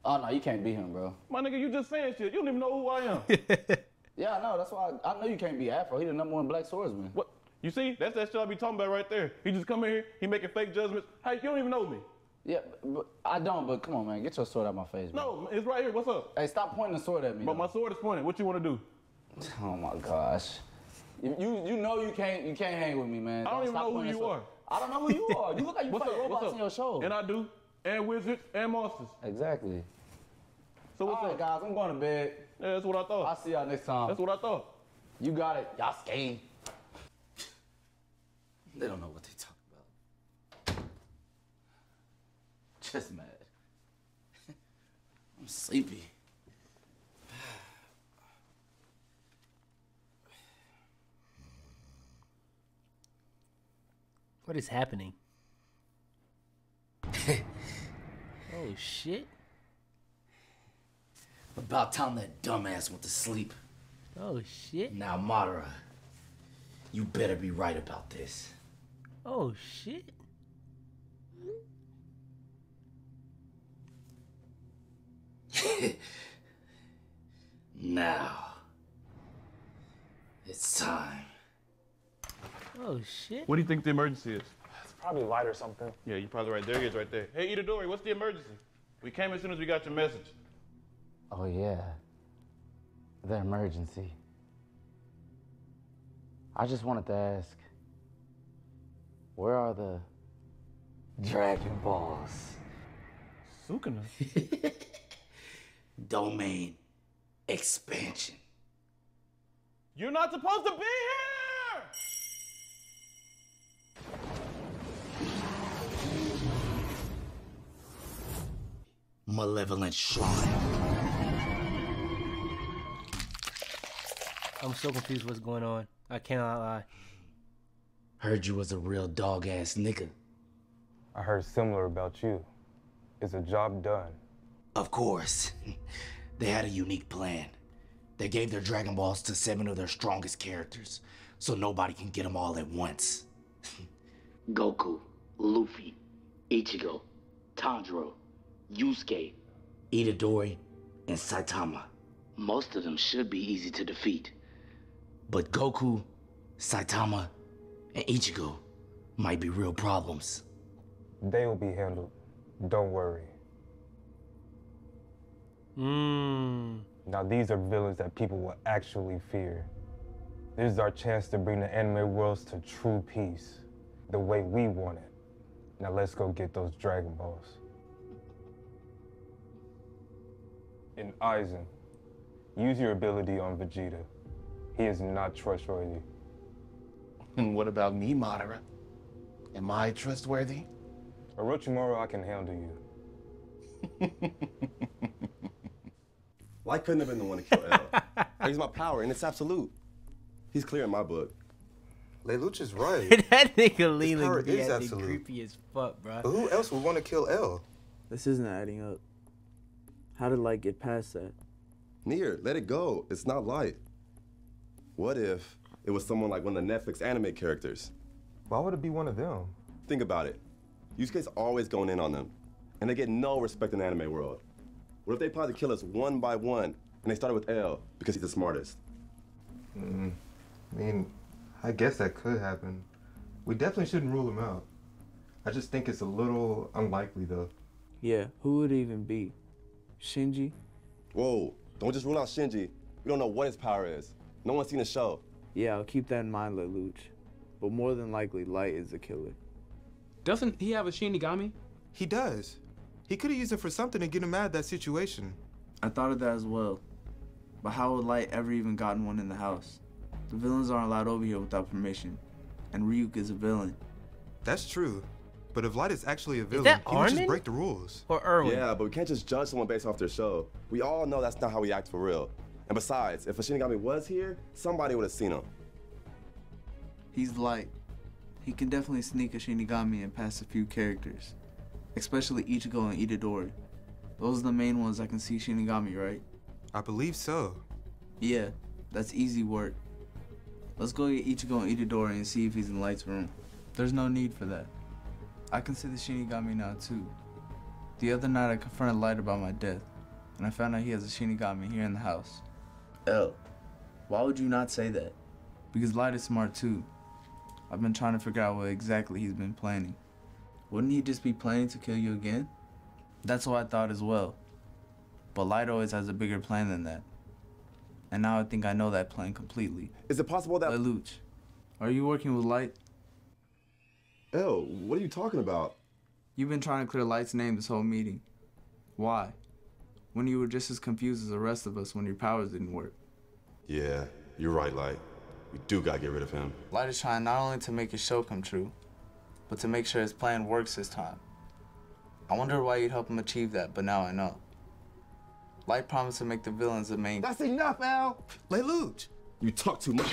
Oh no, you can't beat him, bro. My nigga, you just saying shit. You don't even know who I am. Yeah, I know. That's why I, I know you can't beat Afro. He the number one black swordsman. what? You see? That's that shit I be talking about right there. He just come in here, he making fake judgments. Hey, you don't even know me. Yeah, but I don't. But come on, man, get your sword out of my face. Bro. No, it's right here. What's up? Hey, stop pointing the sword at me. But though. my sword is pointed. What you want to do? Oh my gosh. You, you you know you can't you can't hang with me, man. I don't even know who you the are. I don't know who you are. You look like you What's fight up? What's robots up? in your show. And I do. And wizards and monsters. exactly. So what's All right, up? guys, I'm going to bed. Yeah, that's what I thought. I'll see y'all next time. That's what I thought. You got it. Y'all skate. They don't know what they talk about. Just mad. I'm sleepy. What is happening? oh shit. About time that dumbass went to sleep. Oh shit. Now, Madara, you better be right about this. Oh shit. now, it's time. Oh shit. What do you think the emergency is? It's probably light or something. Yeah, you're probably right. There he is right there. Hey, Itadori, what's the emergency? We came as soon as we got your message. Oh, yeah. The emergency. I just wanted to ask where are the Dragon Balls? Sukuna. Domain expansion. You're not supposed to be here! Malevolent Shrine. I'm so confused what's going on. I cannot lie. Heard you was a real dog ass nigga. I heard similar about you. Is a job done? Of course. They had a unique plan. They gave their Dragon Balls to seven of their strongest characters, so nobody can get them all at once. Goku, Luffy, Ichigo, Tanjiro, Yusuke, Itadori, and Saitama. Most of them should be easy to defeat. But Goku, Saitama, and Ichigo might be real problems. They will be handled. Don't worry. Mmm. Now these are villains that people will actually fear. This is our chance to bring the anime worlds to true peace, the way we want it. Now let's go get those Dragon Balls. And Aizen, use your ability on Vegeta. He is not trustworthy. And what about me, Madara? Am I trustworthy? Orochimaru, I can handle you. Why couldn't have been the one to kill L? I use my power, and it's absolute. He's clear in my book. Lelouch is right. that nigga power Leland be is acting absolute. creepy as fuck, bro. But who else would want to kill L? This isn't adding up. How did Light get past that? Near, let it go. It's not light. What if it was someone like one of the Netflix anime characters? Why would it be one of them? Think about it. Yusuke's always going in on them, and they get no respect in the anime world. What if they plotted to kill us one by one, and they started with L because he's the smartest? Mm, I mean, I guess that could happen. We definitely shouldn't rule him out. I just think it's a little unlikely, though. Yeah, who would it even be? Shinji? Whoa, don't just rule out Shinji. We don't know what his power is. No one's seen the show. Yeah, I'll keep that in mind, Lelouch. But more than likely, Light is the killer. Doesn't he have a Shinigami? He does. He could have used it for something to get him out of that situation. I thought of that as well. But how would Light ever even gotten one in the house? The villains aren't allowed over here without permission. And Ryuk is a villain. That's true. But if Light is actually a villain, he would just break the rules. Or Erwin? Yeah, but we can't just judge someone based off their show. We all know that's not how we act for real. And besides, if a Shinigami was here, somebody would have seen him. He's Light. He can definitely sneak a Shinigami and pass a few characters. Especially Ichigo and Itadori. Those are the main ones I can see Shinigami, right? I believe so. Yeah, that's easy work. Let's go get Ichigo and Itadori and see if he's in Light's room. There's no need for that. I can see the Shinigami now too. The other night I confronted Light about my death, and I found out he has a Shinigami here in the house. L, why would you not say that? Because Light is smart too. I've been trying to figure out what exactly he's been planning. Wouldn't he just be planning to kill you again? That's what I thought as well. But Light always has a bigger plan than that. And now I think I know that plan completely. Is it possible that Lelouch, are you working with Light? Ew, what are you talking about? You've been trying to clear Light's name this whole meeting. Why? When you were just as confused as the rest of us when your powers didn't work. Yeah, you're right, Light. We do gotta get rid of him. Light is trying not only to make his show come true, but to make sure his plan works this time. I wonder why you'd help him achieve that, but now I know. Light promised to make the villains the main. That's enough, L! Lelouch! You talk too much.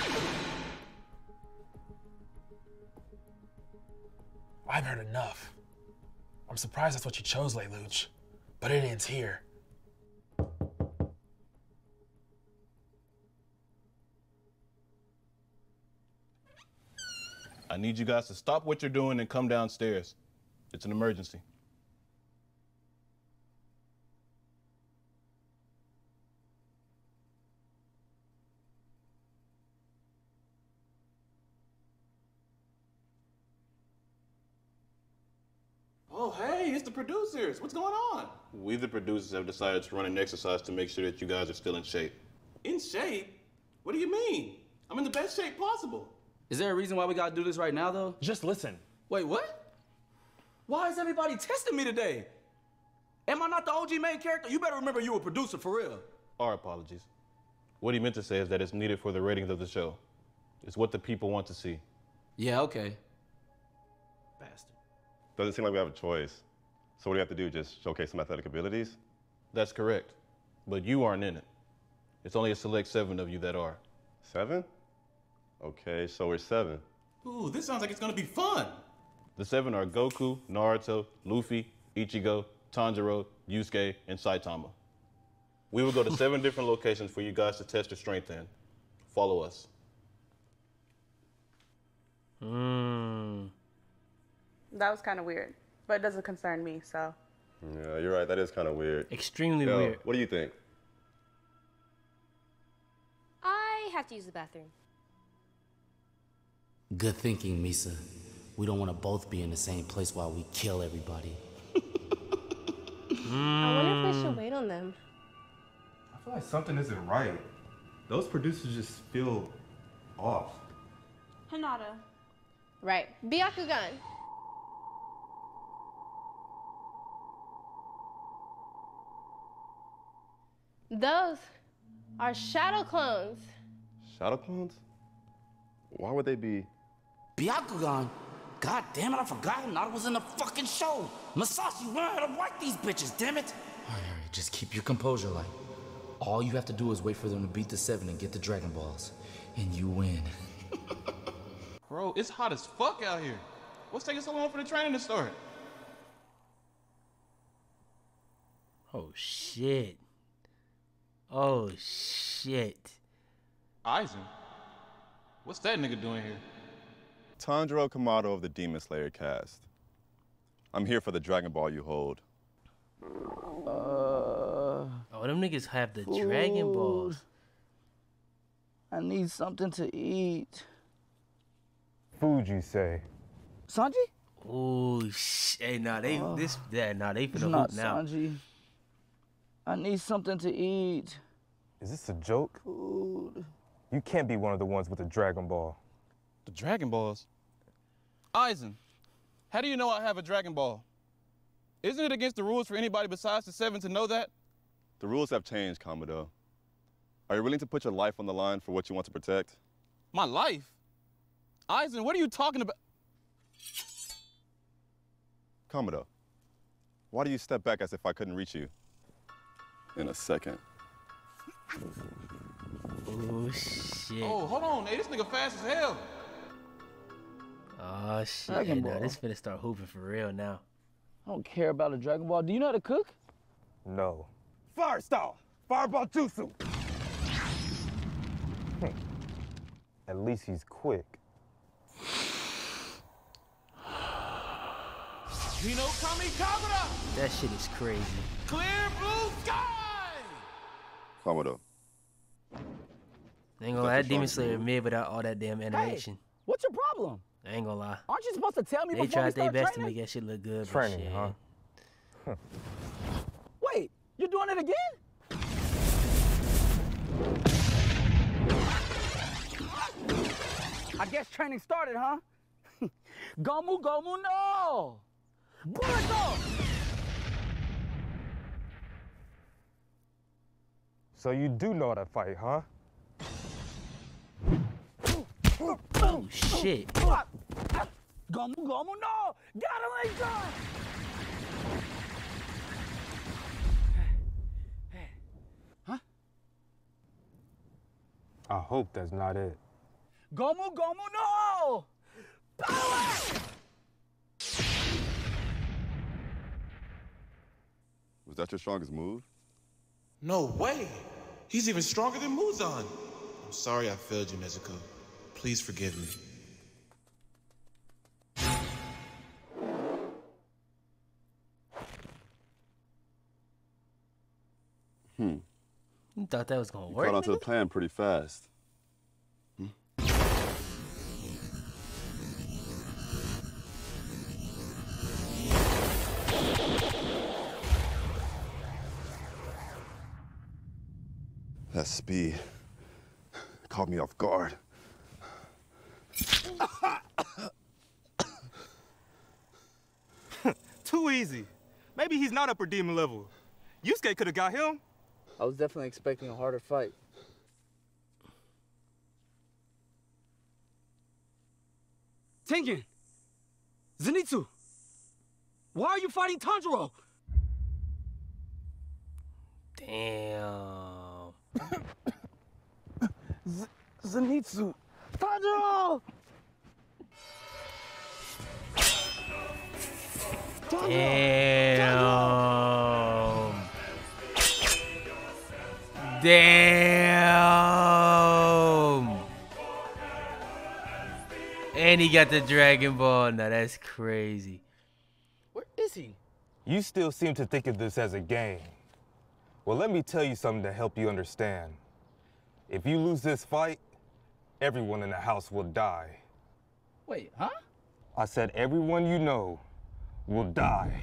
I've heard enough. I'm surprised that's what you chose, Lelouch. But it ends here. I need you guys to stop what you're doing and come downstairs. It's an emergency. Oh, hey, it's the producers. What's going on? We, the producers, have decided to run an exercise to make sure that you guys are still in shape. In shape? What do you mean? I'm in the best shape possible. Is there a reason why we gotta do this right now, though? Just listen. Wait, what? Why is everybody testing me today? Am I not the OG main character? You better remember you a producer for real. Our apologies. What he meant to say is that it's needed for the ratings of the show. It's what the people want to see. Yeah, okay. Bastard. Doesn't seem like we have a choice. So what do you have to do? Just showcase some athletic abilities? That's correct. But you aren't in it. It's only a select seven of you that are. Seven? Okay, so we're seven. Ooh, this sounds like it's gonna be fun. The seven are Goku, Naruto, Luffy, Ichigo, Tanjiro, Yusuke, and Saitama. We will go to seven different locations for you guys to test your strength in. Follow us. Hmm. That was kind of weird, but it doesn't concern me, so. Yeah, you're right. That is kind of weird. Extremely Yo, weird. What do you think? I have to use the bathroom. Good thinking, Misa. We don't want to both be in the same place while we kill everybody. I wonder if we should wait on them. I feel like something isn't right. Those producers just feel off. Hinata. Right. Byakugan. Those are shadow clones. Shadow clones? Why would they be? Byakugan? God damn it, I forgot Hinata was in the fucking show. Masashi, learn how to write these bitches, damn it. Alright, alright, just keep your composure, like. All you have to do is wait for them to beat the seven and get the Dragon Balls. And you win. Bro, it's hot as fuck out here. What's taking so long for the training to start? Oh shit. Oh shit. Aizen? What's that nigga doing here? Tanjiro Kamado of the Demon Slayer cast. I'm here for the Dragon Ball you hold. Uh, Oh, them niggas have the Dragon Balls. I need something to eat. Food, you say? Sanji? Oh shit. Hey, nah, they Oh. this yeah, nah, they It's finna not hoop now. Sanji. I need something to eat. Is this a joke? Food. You can't be one of the ones with the Dragon Ball. The Dragon Balls? Aizen, how do you know I have a Dragon Ball? Isn't it against the rules for anybody besides the seven to know that? The rules have changed, Kamado. Are you willing to put your life on the line for what you want to protect? My life? Aizen, what are you talking about? Kamado, why do you step back as if I couldn't reach you? In a second. Oh shit. Oh, hold on, hey, this nigga fast as hell. Oh shit. Dragon Hey, nah, Ball. this finna start hooping for real now. I don't care about a Dragon Ball. Do you know how to cook? No. First off, Fireball Jutsu. At least he's quick. Hinokami Kagura! That shit is crazy. Clear blue sky! Kamado, I ain't gonna lie, that Demon Slayer mid without all that damn animation. Hey, What's your problem? I ain't gonna lie. Aren't you supposed to tell me They before we tried their start best to training? make that shit look good. but Training, shit. huh? Wait, you're doing it again? I guess training started, huh? Gomu Gomu no! Boruto! So you do know how to fight, huh? Oh shit. Gomu Gomu oh, no! Gotta let go! I hope that's not it. Gomu Gomu oh, no! Power! was that your strongest move? No way. He's even stronger than Muzan. I'm sorry I failed you, Nezuko. Please forgive me. Hmm. You thought that was gonna you work? Caught onto the plan pretty fast. Hmm. That speed caught me off guard. Too easy. Maybe he's not upper demon level. Yusuke could have got him. I was definitely expecting a harder fight. Tengen! Zenitsu! Why are you fighting Tanjiro? Damn. Zenitsu! Tanjiro! Damn. Damn. And he got the Dragon Ball. Now that's crazy. Where is he? You still seem to think of this as a game. Well, let me tell you something to help you understand. If you lose this fight, everyone in the house will die. Wait, huh? I said everyone you know will die.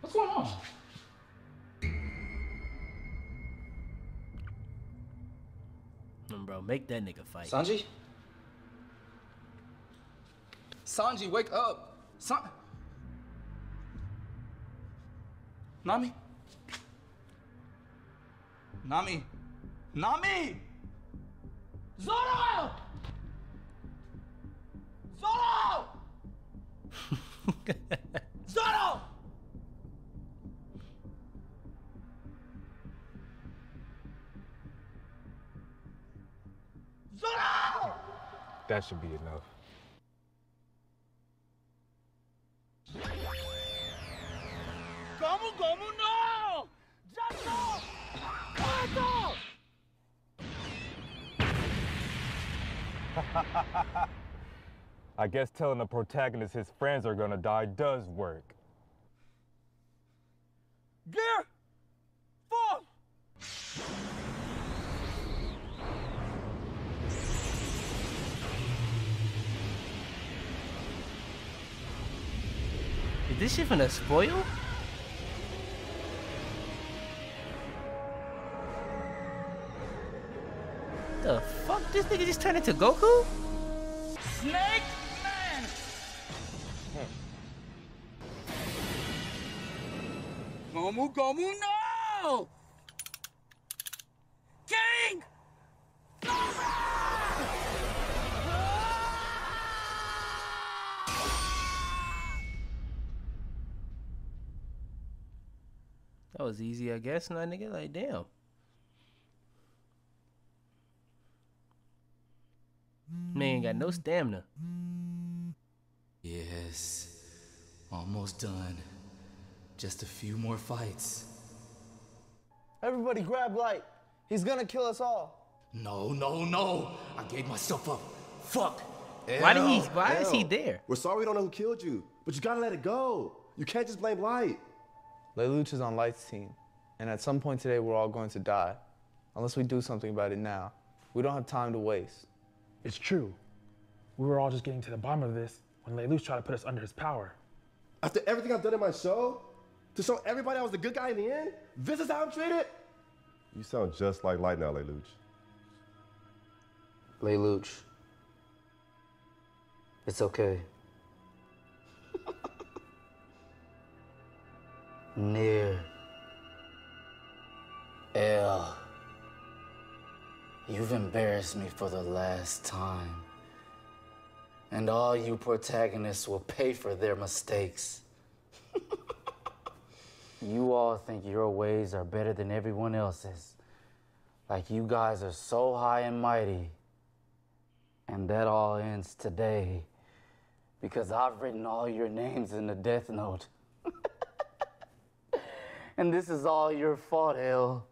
What's going on? Mm, Bro, make that nigga fight. Sanji? Sanji, wake up! San- Nami? Nami? Nami! Zoro! Zoro! Zoro! Zoro! That should be enough. I guess telling the protagonist his friends are gonna die does work. Gear! Four! Is this even a spoil? The fuck? This nigga just turned into Goku? Snake Gomu Gomu no! King! That was easy, I guess. Nah, nigga, like, damn. Man ain't got no stamina. Yes. Almost done. Just a few more fights. Everybody grab light. He's gonna kill us all. No, no, no. I gave myself up. Fuck. Why did he- L, why is he there? We're sorry we don't know who killed you, but you gotta let it go. You can't just blame Light. Lelouch is on Light's team, and at some point today, we're all going to die. Unless we do something about it now. We don't have time to waste. It's true. We were all just getting to the bottom of this when Lelouch tried to put us under his power. After everything I've done in my show, to show everybody I was the good guy in the end, this is how I'm treated? You sound just like Light now, Lelouch. Lelouch. It's okay. Near. L. You've embarrassed me for the last time. And all you protagonists will pay for their mistakes. You all think your ways are better than everyone else's. Like you guys are so high and mighty. And that all ends today because I've written all your names in the death note. and this is all your fault, L.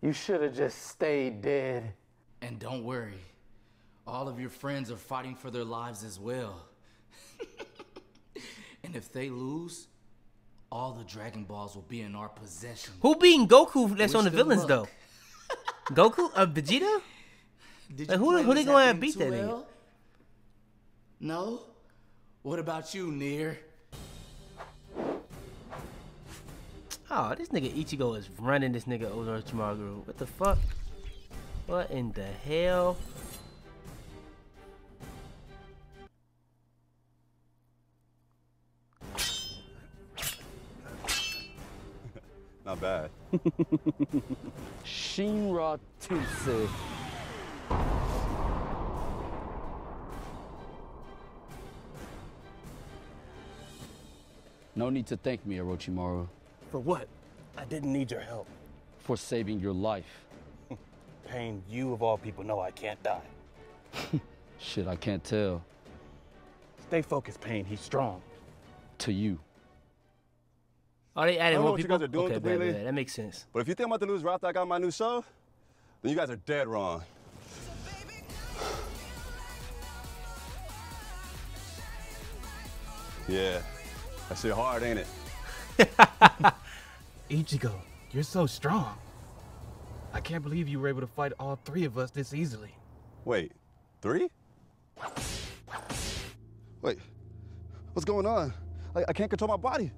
You should have just stayed dead. And don't worry, all of your friends are fighting for their lives as well. and if they lose, all the Dragon Balls will be in our possession. Who beating Goku that's Wish on the villains luck. though? Goku? Uh, Vegeta? Did Like, who- who they gonna beat that well? No? What about you, Near? Oh, this nigga Ichigo is running this nigga Orochimaru. What the fuck? What in the hell? Not bad. Shinra Tensei. No need to thank me, Orochimaru, For what? I didn't need your help. for saving your life. Pain, you of all people know I can't die. Shit, I can't tell. Stay focused, Pain. He's strong. To you. Oh, they I don't know more what you people? guys are doing okay, bad, completely. bad. That makes sense. But if you think I'm about to lose right after I got my new show, then you guys are dead wrong. Yeah, that shit hard, ain't it? Ichigo, you're so strong. I can't believe you were able to fight all three of us this easily. Wait, three? Wait, what's going on? I, I can't control my body.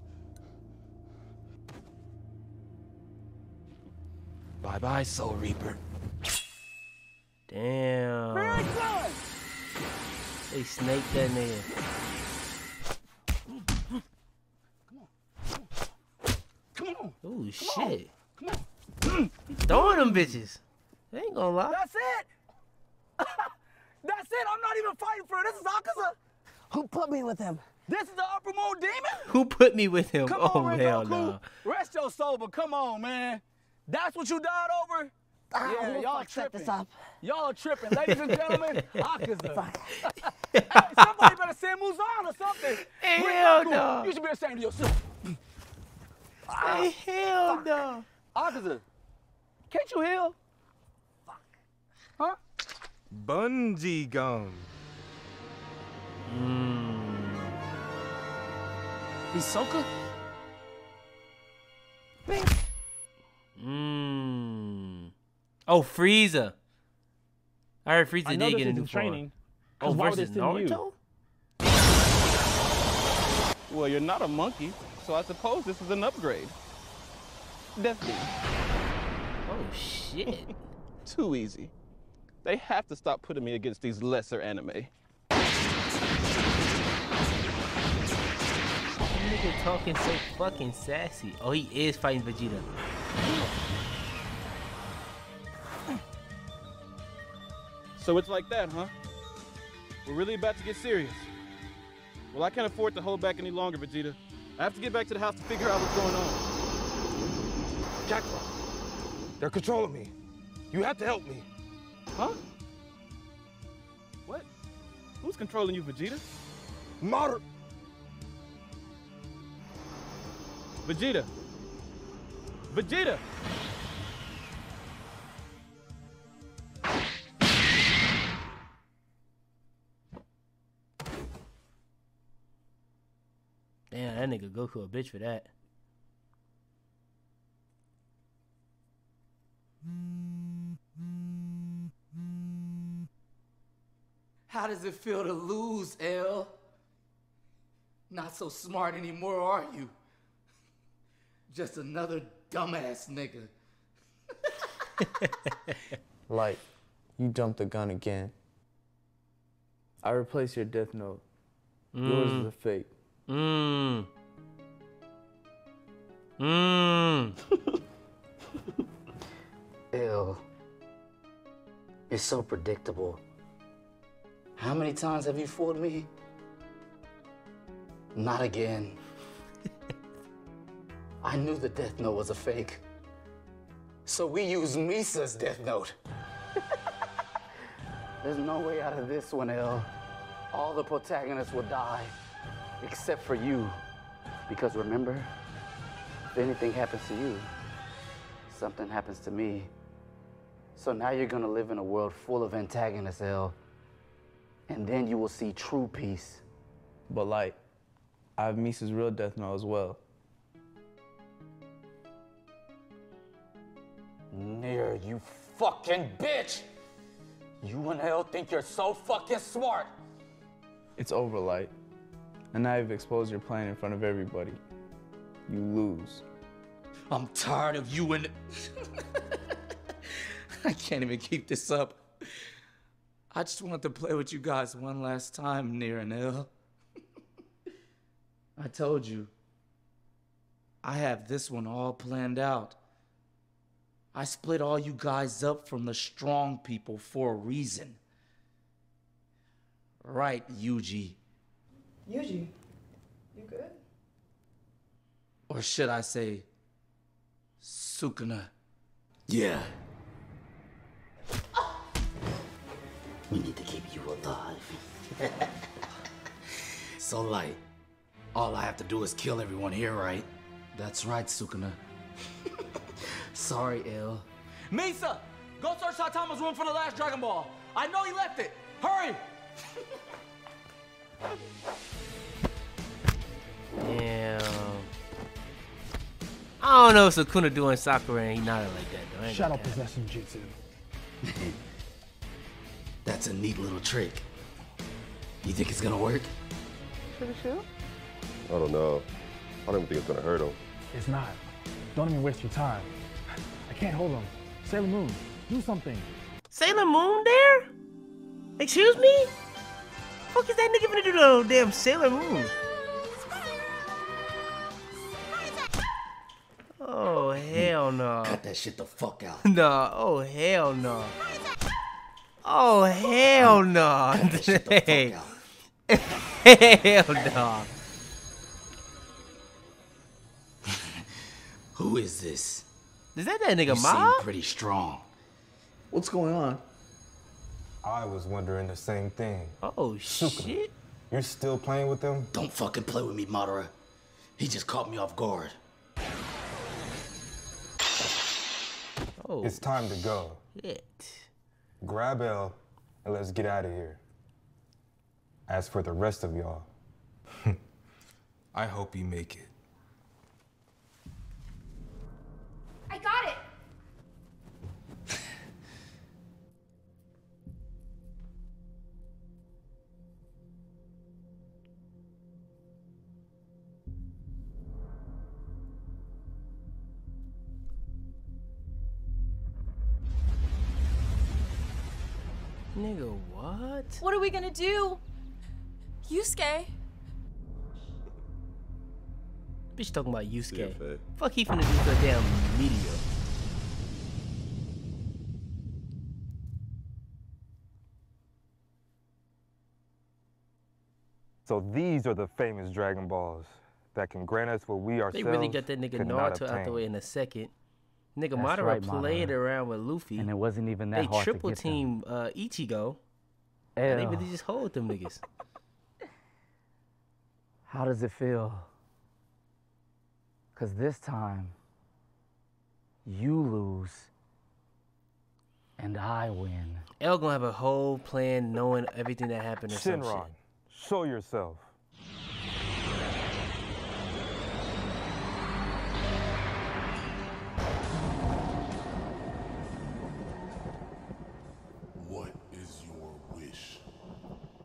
Bye bye, Soul Reaper. Damn. They snaked that nigga. Come on. Oh shit. Mm. He throwing them bitches. I ain't gonna lie. That's it. That's it. I'm not even fighting for it. This is Akaza. Who put me with him? This is the upper moon demon. Who put me with him? Come oh on, hell Rengoku. no. Rest your soul, but come on, man. That's what you died over? Ah, yeah, who y'all fuck set tripping. this up? Y'all are tripping. Ladies and gentlemen, Akaza. hey, somebody better send Muzan or something. Hell no. You should be ashamed of yourself. Hey, hell no. Akaza, can't you heal? Fuck. Huh? Bungee gum. Hisoka? Mmm. Oh, Frieza. I heard Frieza I did get a new form. training, Oh, 'cause why would versus they send you? Well, you're not a monkey, so I suppose this is an upgrade. Definitely. Oh shit. Too easy. They have to stop putting me against these lesser anime. Nigga talking so fucking sassy. Oh, he is fighting Vegeta. So it's like that, huh? We're really about to get serious. Well, I can't afford to hold back any longer, Vegeta. I have to get back to the house to figure out what's going on. Kakarot, they're controlling me. You have to help me. Huh? What? Who's controlling you, Vegeta? Mater. Vegeta. Vegeta. Damn, that nigga Goku a bitch for that. How does it feel to lose, L? Not so smart anymore, are you? Just another dumbass nigga. Light, you dumped the gun again. I replaced your death note. Yours is Mm. a fake. Mmm. Mmm. L. You're so predictable. How many times have you fooled me? Not again. I knew the Death Note was a fake. So we used Misa's Death Note. There's no way out of this one, L. All the protagonists will die, except for you. Because remember, if anything happens to you, something happens to me. So now you're gonna live in a world full of antagonists, L. And then you will see true peace. But like, I have Misa's real death note as well. Near, you fucking bitch! You and L think you're so fucking smart. It's over, Light. And now you've exposed your plan in front of everybody. You lose. I'm tired of you and. I can't even keep this up. I just wanted to play with you guys one last time, Near and L. I told you. I have this one all planned out. I split all you guys up from the strong people for a reason. Right, Yuji. Yuji, you good? Or should I say, Sukuna? Yeah. We need to keep you alive. so, like, all I have to do is kill everyone here, right? That's right, Sukuna. Sorry, L. Misa, go search Saitama's room for the last Dragon Ball. I know he left it. Hurry! Damn. I don't know if Sukuna doing Sakura and he nodded like that though. I ain't Shadow gonna possession jutsu. That's a neat little trick. You think it's gonna work? Pretty sure. I don't know. I don't even think it's gonna hurt him. It's not. Don't even waste your time. I can't hold him. Sailor Moon, do something. Sailor Moon there? Excuse me? Fuck is that nigga gonna do to the damn Sailor Moon? Oh hell no. Cut that shit the fuck out. No, oh hell no. Oh hell no. Hey. Hell no. Who is this? Is that that nigga you seem Ma? pretty strong. What's going on? I was wondering the same thing. Oh shit. You're still playing with them? Don't fucking play with me, Madara. He just caught me off guard. Oh. It's time to go. Shit. Grab L and let's get out of here. As for the rest of y'all, I hope you make it. What? What are we gonna do? Yusuke? Bitch talking about See ya, Yusuke. Faye. Fuck he finna do to a damn meteor. So these are the famous Dragon Balls that can grant us what we ourselves They really got that nigga could not Naruto out the way in a second. Nigga, That's Madara right, played Madara. around with Luffy. And it wasn't even that they hard to triple get them. team uh, Ichigo. And they L. really just hold them niggas. How does it feel? Because this time, you lose and I win. L gonna have a whole plan knowing everything that happened or some. Shenron, show yourself.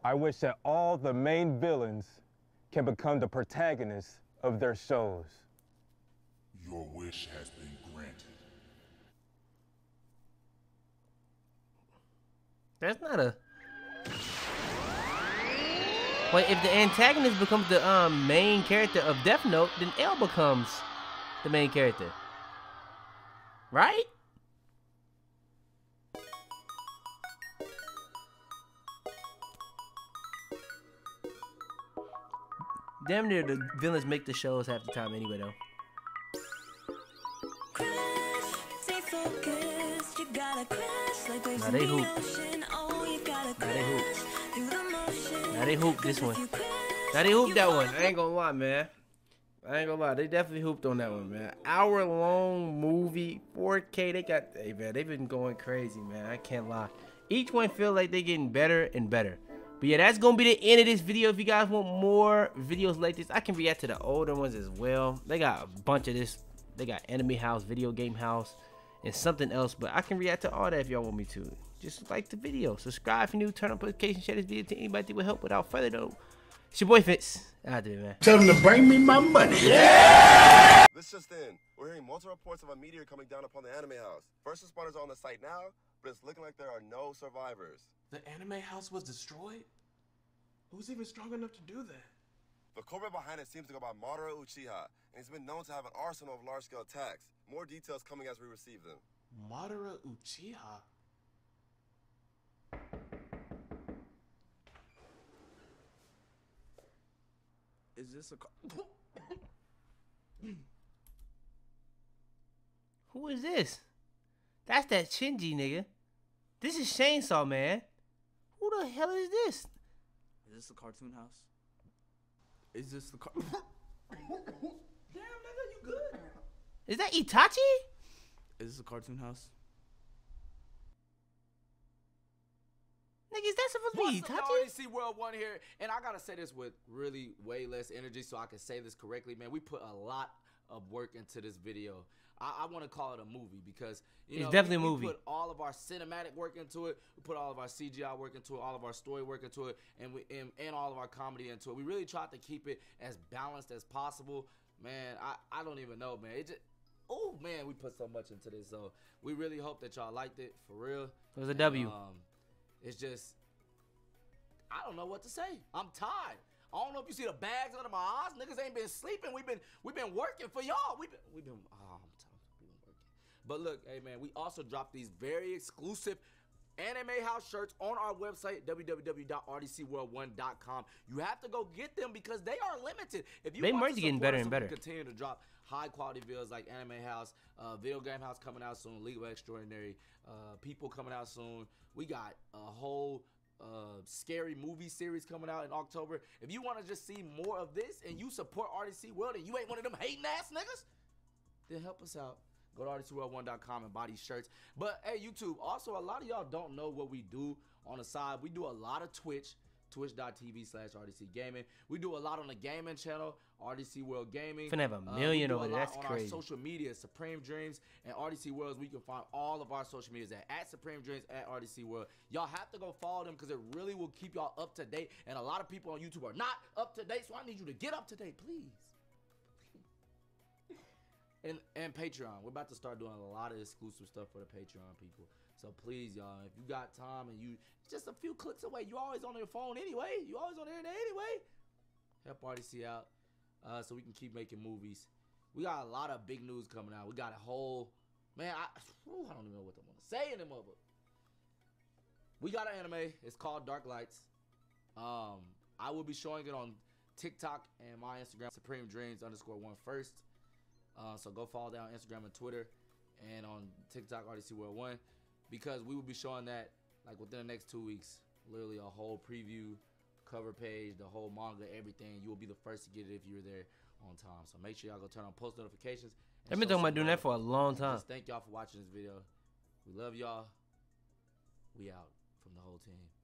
I wish that all the main villains can become the protagonists of their shows. Your wish has been granted. That's not a. Wait, if the antagonist becomes the um main character of Death Note, then L becomes the main character. Right? Damn near the villains make the shows half the time anyway though. Now they hoop. Now they hoop. Now they hoop this one. Now they hooped that one. I ain't gonna lie, man. I ain't gonna lie. They definitely hooped on that one, man. Hour long movie, 4K. They got, hey man, they've been going crazy, man. I can't lie. Each one feel like they getting better and better. But yeah, that's gonna be the end of this video. If you guys want more videos like this, I can react to the older ones as well. They got a bunch of this. They got Anime House, Video Game House, and something else. But I can react to all that if y'all want me to. Just like the video. Subscribe if you're new. Turn on notifications. Share this video to anybody that will help. Without further ado, it's your boy Fitz. I do, man. Tell them to bring me my money. Yeah! This just in. We're hearing multiple reports of a meteor coming down upon the anime house. First responders are on the site now, but it's looking like there are no survivors. The anime house was destroyed? Who's even strong enough to do that? The culprit behind it seems to go by Madara Uchiha, and he's been known to have an arsenal of large-scale attacks. More details coming as we receive them. Madara Uchiha? Is this a car? Who is this? That's that Shinji nigga. This is Chainsaw Man. Who the hell is this? Is this the cartoon house? Is this the car? Damn, nigga, you good? Is that Itachi? Is this the cartoon house? Nigga, is that supposed to be What's up, Itachi? y'all? DC World One here, and I gotta say this with really way less energy, so I can say this correctly, man. We put a lot of work into this video. I, I want to call it a movie because you It's know definitely we, a we movie. put all of our cinematic work into it. We put all of our CGI work into it, all of our story work into it, and we and, and all of our comedy into it. We really tried to keep it as balanced as possible. Man, I, I don't even know, man. It just oh man, we put so much into this. So we really hope that y'all liked it for real. It was a And, W. Um, it's just I don't know what to say. I'm tired. I don't know if you see the bags under my eyes. Niggas ain't been sleeping. We've been we've been working for y'all. We've been we've been oh, But look, hey man, we also dropped these very exclusive Anime House shirts on our website www.rdcworld1.com. You have to go get them because they are limited. If you They want merch to getting better us and better. Continue to drop high quality videos like Anime House, uh, Video Game House coming out soon, League of Extraordinary, uh, People coming out soon. We got a whole uh, scary movie series coming out in October. If you want to just see more of this and you support RDC World and you ain't one of them hating ass niggas, then help us out. Go to rdcworld1.com and buy these shirts. But hey, YouTube, also a lot of y'all don't know what we do on the side. We do a lot of Twitch, twitch.tv slash RDC Gaming. We do a lot on the gaming channel, RDC World Gaming. Finna have a Uh, million do over there. That's on crazy. our social media, Supreme Dreams and RDC Worlds. We can find all of our social medias at, at Supreme Dreams at RDC World. Y'all have to go follow them because it really will keep y'all up to date. And a lot of people on YouTube are not up to date, so I need you to get up to date, please. And and Patreon. We're about to start doing a lot of exclusive stuff for the Patreon people. So please, y'all, if you got time and you just a few clicks away, you always on your phone anyway. You always on the internet anyway. Help RDC out, uh, so we can keep making movies. We got a lot of big news coming out. We got a whole man. I whew, I don't even know what I want to say anymore. But we got an anime. It's called Dark Lights. Um, I will be showing it on TikTok and my Instagram, Supreme Dreams underscore one first. Uh, so go follow that on Instagram and Twitter, and on TikTok, RDC World One, because we will be showing that like within the next two weeks. Literally a whole preview, cover page, the whole manga, everything. You will be the first to get it if you're there on time. So make sure y'all go turn on post notifications. I've been talking about doing that for a long time. Just thank y'all for watching this video. We love y'all. We out from the whole team.